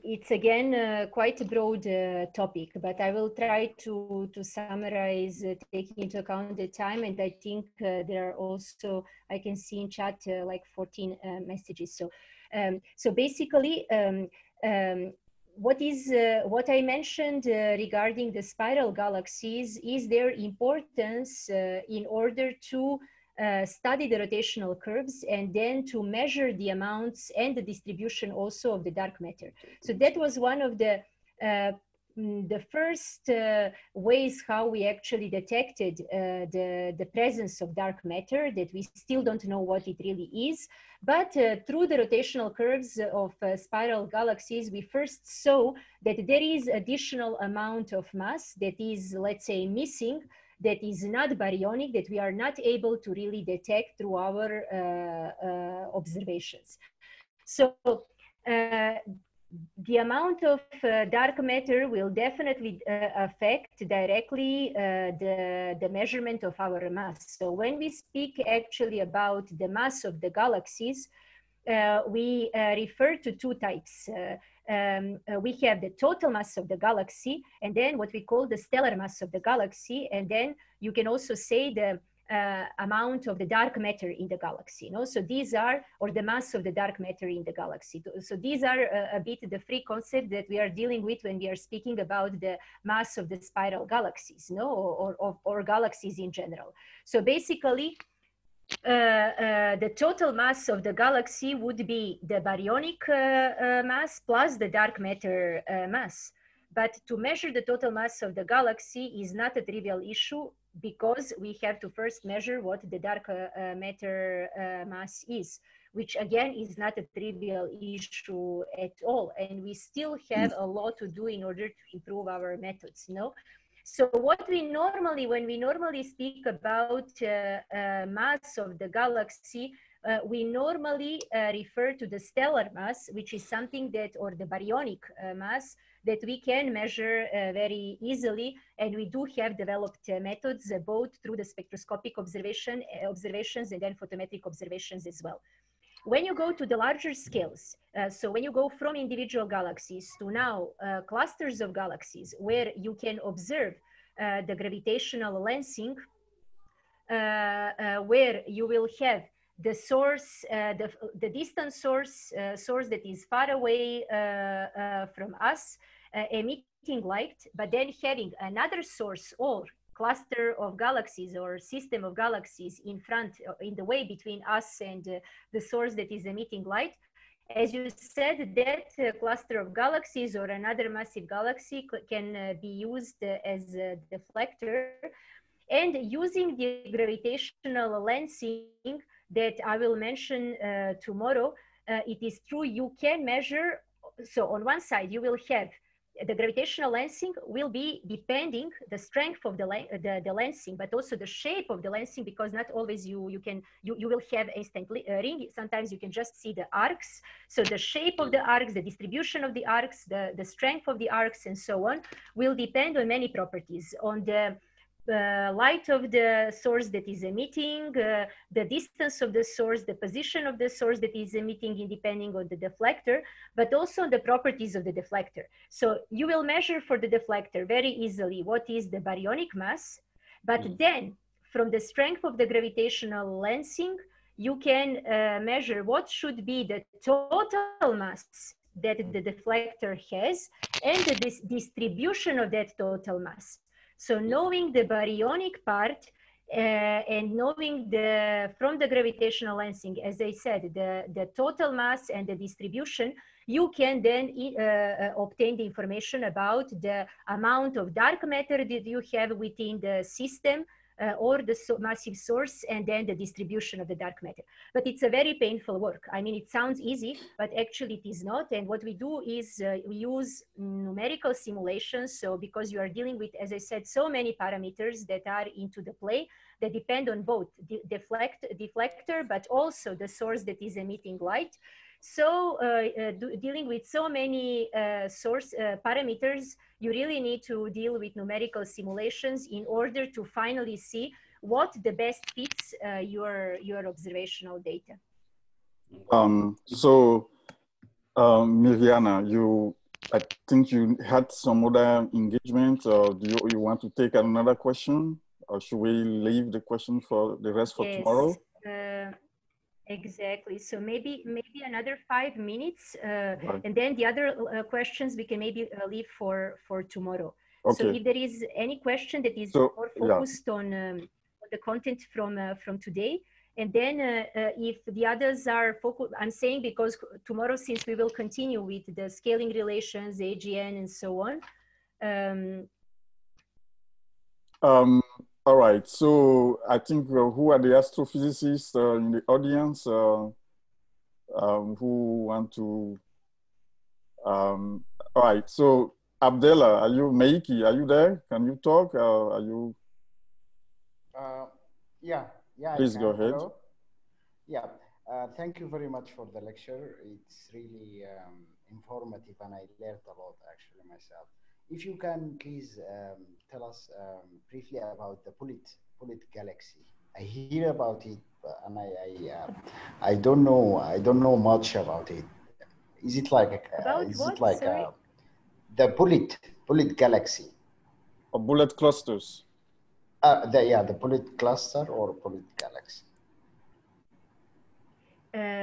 it's again uh, quite a broad uh, topic, but I will try to to summarize, uh, taking into account the time. And I think uh, there are also I can see in chat uh, like 14 messages. So um, so basically. Um, um, what is what I mentioned regarding the spiral galaxies is their importance in order to uh, study the rotational curves and then to measure the amounts and the distribution also of the dark matter. So that was one of the uh, mm, the first uh, ways how we actually detected uh, the, the presence of dark matter that we still don't know what it really is. But uh, through the rotational curves of spiral galaxies, we first saw that there is additional amount of mass that is, let's say, missing that is not baryonic, that we are not able to really detect through our uh, uh, observations. So uh, the amount of uh, dark matter will definitely uh, affect directly uh, the, the measurement of our mass. So when we speak actually about the mass of the galaxies, we refer to two types. Uh, um, uh, we have the total mass of the galaxy, and then what we call the stellar mass of the galaxy, and then you can also say the uh, amount of the dark matter in the galaxy. You know? So these are, or the mass of the dark matter in the galaxy. So these are a, a bit the free concept that we are dealing with when we are speaking about the mass of the spiral galaxies, no, or, or, or galaxies in general. So basically, uh, uh, the total mass of the galaxy would be the baryonic uh, uh mass plus the dark matter uh, mass. But to measure the total mass of the galaxy is not a trivial issue because we have to first measure what the dark uh, matter mass is, which again is not a trivial issue at all. And we still have a lot to do in order to improve our methods, you know? So what we normally, when we normally speak about uh, uh, mass of the galaxy, uh, we normally uh, refer to the stellar mass, which is something that, or the baryonic uh, mass, that we can measure uh, very easily. And we do have developed methods, both through the spectroscopic observation, observations and then photometric observations as well. When you go to the larger scales, uh, so when you go from individual galaxies to now uh, clusters of galaxies where you can observe uh, the gravitational lensing, uh, uh, where you will have the source, uh, the, the distant source, source that is far away from us, emitting light, but then having another source or cluster of galaxies or system of galaxies in front, uh, in the way between us and uh, the source that is emitting light. As you said, that uh, cluster of galaxies or another massive galaxy can uh, be used uh, as a deflector. And using the gravitational lensing that I will mention uh, tomorrow, it is true you can measure. So on one side, you will have the gravitational lensing will be depending the strength of the, the, the, lensing, but also the shape of the lensing, because not always you, you can, you, you will have instant uh, ring. Sometimes you can just see the arcs. So the shape of the arcs, the distribution of the arcs, the, the strength of the arcs and so on will depend on many properties on the uh, light of the source that is emitting, uh, the distance of the source, the position of the source that is emitting depending on the deflector, but also the properties of the deflector. So you will measure for the deflector very easily what is the baryonic mass, but mm. then from the strength of the gravitational lensing, you can uh, measure what should be the total mass that the deflector has and the dis distribution of that total mass. So knowing the baryonic part uh, and knowing the from the gravitational lensing, as I said, the, the total mass and the distribution, you can then uh, uh, obtain the information about the amount of dark matter that you have within the system uh, or the so massive source and then the distribution of the dark matter. But it's a very painful work. I mean, it sounds easy, but actually it is not. And what we do is uh, we use numerical simulations. So because you are dealing with, as I said, so many parameters that are into the play that depend on both the deflect, deflector, but also the source that is emitting light. So uh, uh, dealing with so many uh, source parameters, you really need to deal with numerical simulations in order to finally see what the best fits your, your observational data. Um, so, um, Mirjana, you, I think you had some other engagement, or do you, you want to take another question, or should we leave the question for the rest for yes. tomorrow? Uh, Exactly. So maybe maybe another five minutes, uh, right. and then the other uh, questions we can maybe uh, leave for for tomorrow. Okay. So if there is any question that is so, more focused yeah. on, um, on, the content from uh, from today, and then uh, uh, if the others are focused, I'm saying because tomorrow, since we will continue with the scaling relations, AGN, and so on. Um, um, all right. So I think uh, who are the astrophysicists uh, in the audience uh, um, who want to? Um, all right. So Abdella, are you Meiki? Are you there? Can you talk? Uh, are you? Uh, yeah. Yeah. Please go ahead. Hello. Yeah. Uh, thank you very much for the lecture. It's really um, informative, and I learned a lot actually myself. If you can please um, tell us um, briefly about the Pulit, Pulit galaxy I hear about it, and I I, uh, I don't know I don't know much about it. Is it like About is what? it like Sorry? uh, the bullet bullet galaxy? Or bullet clusters. Uh, the, yeah, the bullet cluster or bullet galaxy.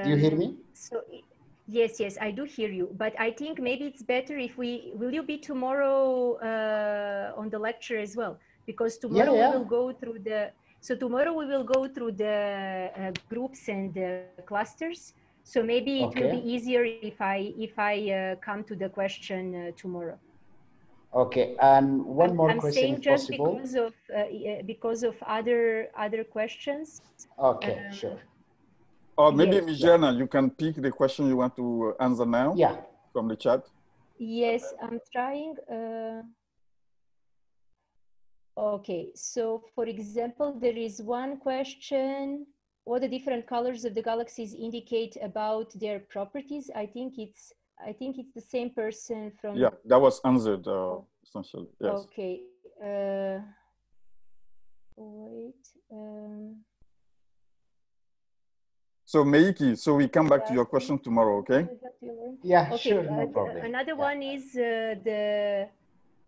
Do you hear Um, me? So i- yes, yes, I do hear you. But I think maybe it's better if we will you be tomorrow uh, on the lecture as well? Because tomorrow yeah. we will go through the so tomorrow we will go through the uh, groups and the clusters. So maybe it will be easier if I if I uh, come to the question uh, tomorrow. Okay, and one I'm, more I'm question, saying if just possible. because of uh, uh, because of other other questions. Okay, uh, sure. Or maybe Yes. Mirjana, you can pick the question you want to answer now Yeah. from the chat. Yes, I'm trying. Uh, okay, so for example, there is one question. What the different colors of the galaxies indicate about their properties? I think it's I think it's the same person from. Yeah, that was answered uh, essentially. Yes. Okay. Uh, wait. Um, So Meiki, so we come back to your question tomorrow, okay? Yeah, Okay, sure, uh, no problem. another Yeah. one is uh, the,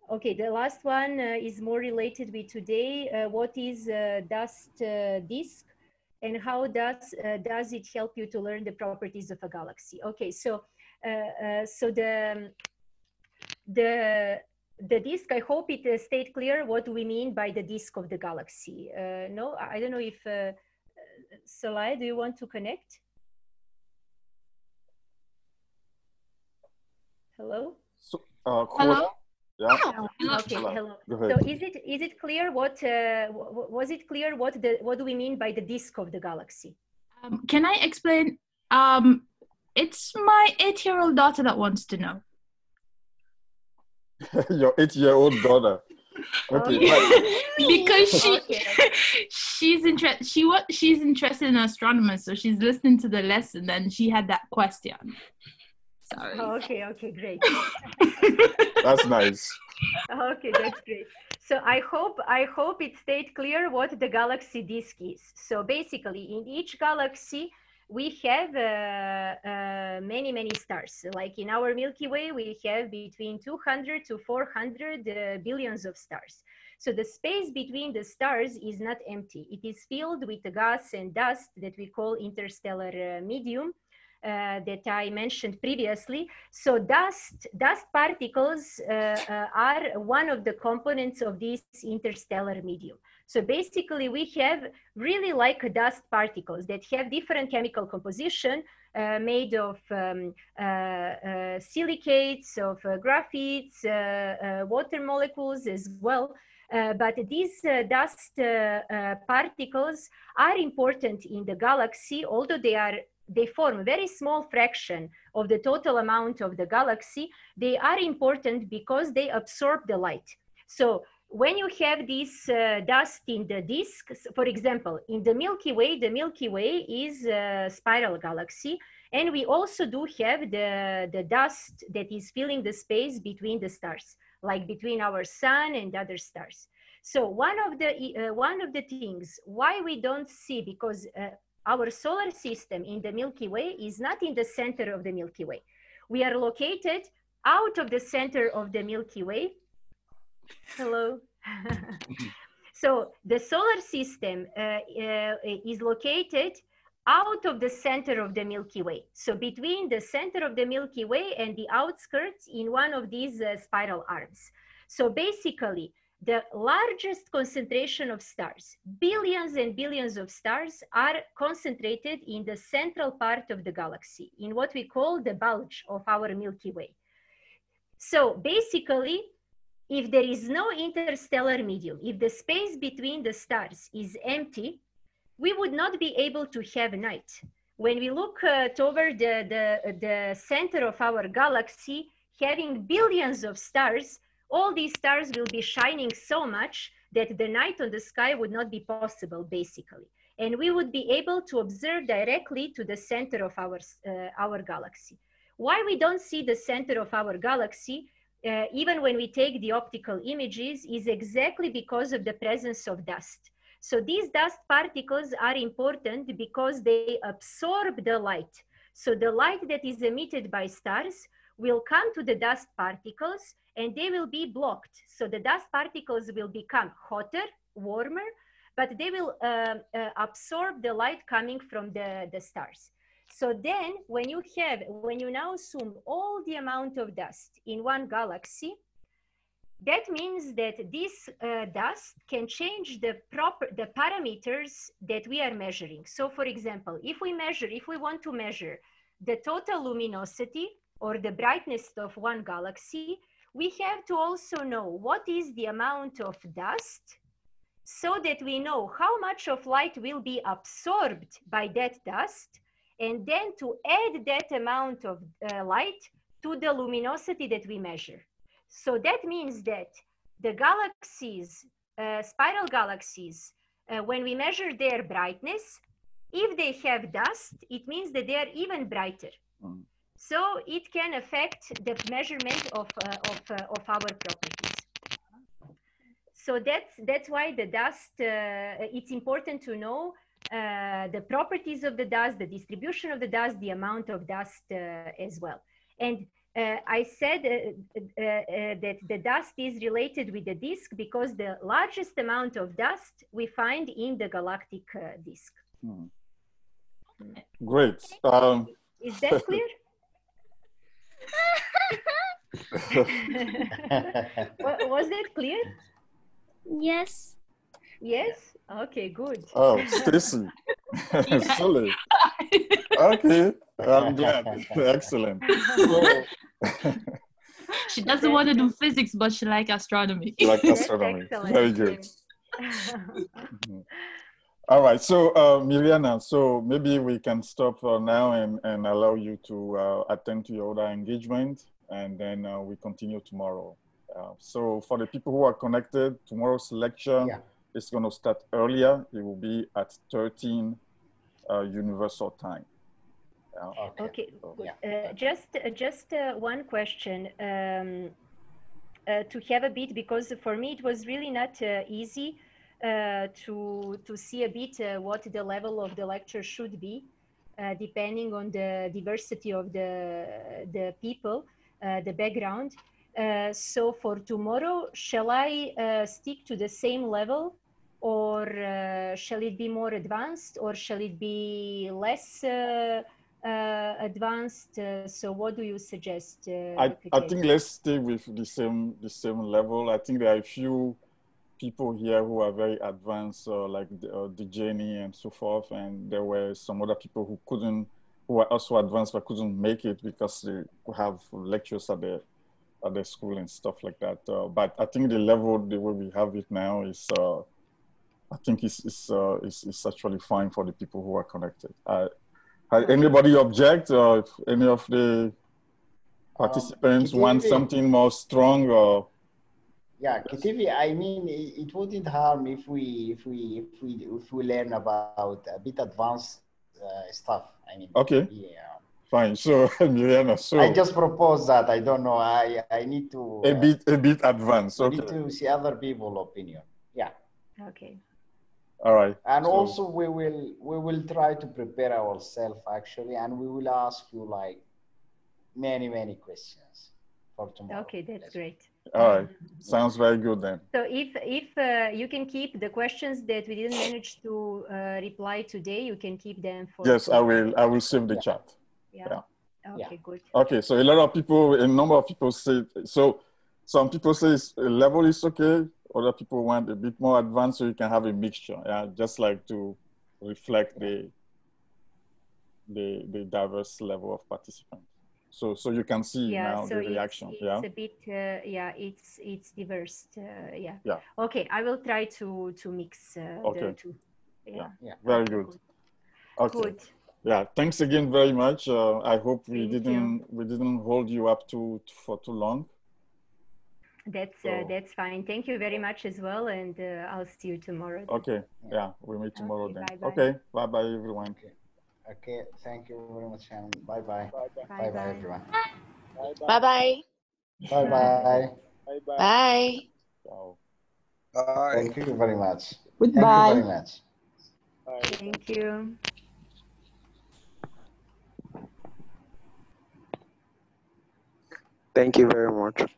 okay, the last one uh, is more related with today. Uh, what is uh, dust uh, disk and how does, uh, does it help you to learn the properties of a galaxy? Okay, so, uh, uh, so the, the, the disk, I hope it uh, stayed clear what do we mean by the disk of the galaxy. Uh, no, I I don't know if, uh, Salai, do you want to connect? Hello? So, uh, Hello? Coach- Yeah, Hello. Okay, Hello. hello. So is it is it clear what uh, w- w- was it clear what the what do we mean by the disk of the galaxy? Um, can I explain? Um, it's my eight-year-old daughter that wants to know. your eight-year-old daughter. Okay, Okay. because she she's interested she what she's interested in astronomy so she's listening to the lesson and she had that question sorry Oh, okay, okay, great. that's nice. Okay, that's great. So I hope I hope it stayed clear what the galaxy disk is. So basically, in each galaxy, we have uh, uh, many many stars. Like in our Milky Way, we have between 200 to 400 uh, billions of stars. So the space between the stars is not empty. It is filled with the gas and dust that we call interstellar medium. Uh, that I mentioned previously, so dust, dust particles uh, uh, are one of the components of this interstellar medium. So basically we have really like dust particles that have different chemical composition uh, made of um, uh, uh, silicates, of uh, graphites, uh, uh, water molecules as well. But these dust particles are important in the galaxy, although they are they form a very small fraction of the total amount of the galaxy, they are important because they absorb the light. So when you have this uh, dust in the disk, for example, in the Milky Way, the Milky Way is a spiral galaxy, and we also do have the, the dust that is filling the space between the stars, like between our sun and other stars. So one of the uh, one of the things why we don't see because uh, our solar system in the Milky Way is not in the center of the Milky Way. We are located out of the center of the Milky Way. Hello. so the solar system uh, uh, is located out of the center of the Milky Way. So between the center of the Milky Way and the outskirts in one of these uh, spiral arms. So basically, the largest concentration of stars, billions and billions of stars, are concentrated in the central part of the galaxy, in what we call the bulge of our Milky Way. So basically, if there is no interstellar medium, if the space between the stars is empty, we would not be able to have night. When we look uh, toward the, the, the center of our galaxy, having billions of stars, all these stars will be shining so much that the night on the sky would not be possible, basically. And we would be able to observe directly to the center of our, uh, our galaxy. Why we don't see the center of our galaxy, uh, even when we take the optical images, is exactly because of the presence of dust. So these dust particles are important because they absorb the light. So the light that is emitted by stars will come to the dust particles and they will be blocked. So the dust particles will become hotter, warmer, but they will uh, uh, absorb the light coming from the, the stars. So then when you have, when you now assume all the amount of dust in one galaxy, that means that this uh, dust can change the proper, the parameters that we are measuring. So for example, if we measure, if we want to measure the total luminosity or the brightness of one galaxy, we have to also know what is the amount of dust so that we know how much of light will be absorbed by that dust and then to add that amount of uh, light to the luminosity that we measure. So that means that the galaxies, uh, spiral galaxies, uh, when we measure their brightness, if they have dust, it means that they are even brighter. Mm. So it can affect the measurement of, uh, of, uh, of our properties. So that's, that's why the dust, uh, it's important to know uh, the properties of the dust, the distribution of the dust, the amount of dust uh, as well. And uh, I said uh, uh, uh, that the dust is related with the disk because the largest amount of dust we find in the galactic disk. Hmm. Great. Um, is that clear? was that clear? Yes. Yes? Okay, good. Oh, Stacy. Silly. okay, I'm glad. Excellent. she doesn't want to do physics, but she like astronomy. like astronomy. Very good. All right, so uh, Mirjana, so maybe we can stop for now and, and allow you to uh, attend to your other engagement, and then uh, we continue tomorrow. Uh, so for the people who are connected, tomorrow's lecture yeah. Is going to start earlier. It will be at 13 uh, Universal Time. Okay. okay. Uh, just uh, just uh, one question um, uh, to have a bit because for me it was really not uh, easy uh, to to see a bit what the level of the lecture should be, depending on the diversity of the the people, the background. so for tomorrow, shall I stick to the same level or uh, shall it be more advanced or shall it be less uh, uh, advanced? Uh, so what do you suggest uh, I, I think let's stay with the same the same level. I think there are a few people here who are very advanced uh, like the, uh, the Jenny and so forth and there were some other people who couldn't who were also advanced but couldn't make it because they have lectures at the at the school and stuff like that. Uh, but i think the level the way we have it now is uh, I think it's, it's, uh, it's, it's, actually fine for the people who are connected. Uh, anybody object or if any of the participants um, want something more strong or? Yeah, Kitivi, I mean, it, it wouldn't harm if we, if we, if we, if we learn about a bit advanced uh, stuff. I mean, okay. Yeah. Fine. So, Mirjana, so I just propose that. I don't know. I I need to a bit a bit advanced. Okay. Need to see other people' opinion. Yeah. Okay. All right. And so, also we will we will try to prepare ourselves actually, and we will ask you like many many questions for tomorrow. Okay, that's great. All right, sounds very good then. So if if uh, you can keep the questions that we didn't manage to uh, reply today, you can keep them for. Yes, I will. I will save the yeah. chat. Yeah. yeah. Okay, yeah. good. Okay, so a lot of people, a number of people say so. Some people say level is okay other people want a bit more advanced, so you can have a mixture. Yeah, just like to reflect the the the diverse level of participants. So so you can see yeah, now so the reaction. It's, yeah, it's a bit uh, yeah, it's it's diverse. Uh, yeah. Yeah. Okay, I will try to to mix uh, okay. the two. Yeah. yeah. Very good. good. Okay. Good. Yeah, thanks again very much. Uh, I hope we Thank didn't you. we didn't hold you up to for too long. That's uh, that's fine. Thank you very much as well, and uh, I'll see you tomorrow. Then. Okay. Yeah, we meet tomorrow okay, then. Bye -bye. Okay. Bye bye everyone. Okay. Okay. Thank you very much, Shannon. Bye bye. Bye bye, bye, -bye everyone. Bye bye. Bye bye. Bye bye. Ciao. Bye. Thank you very much. Goodbye. Thank you very much. Thank you. Thank you very much.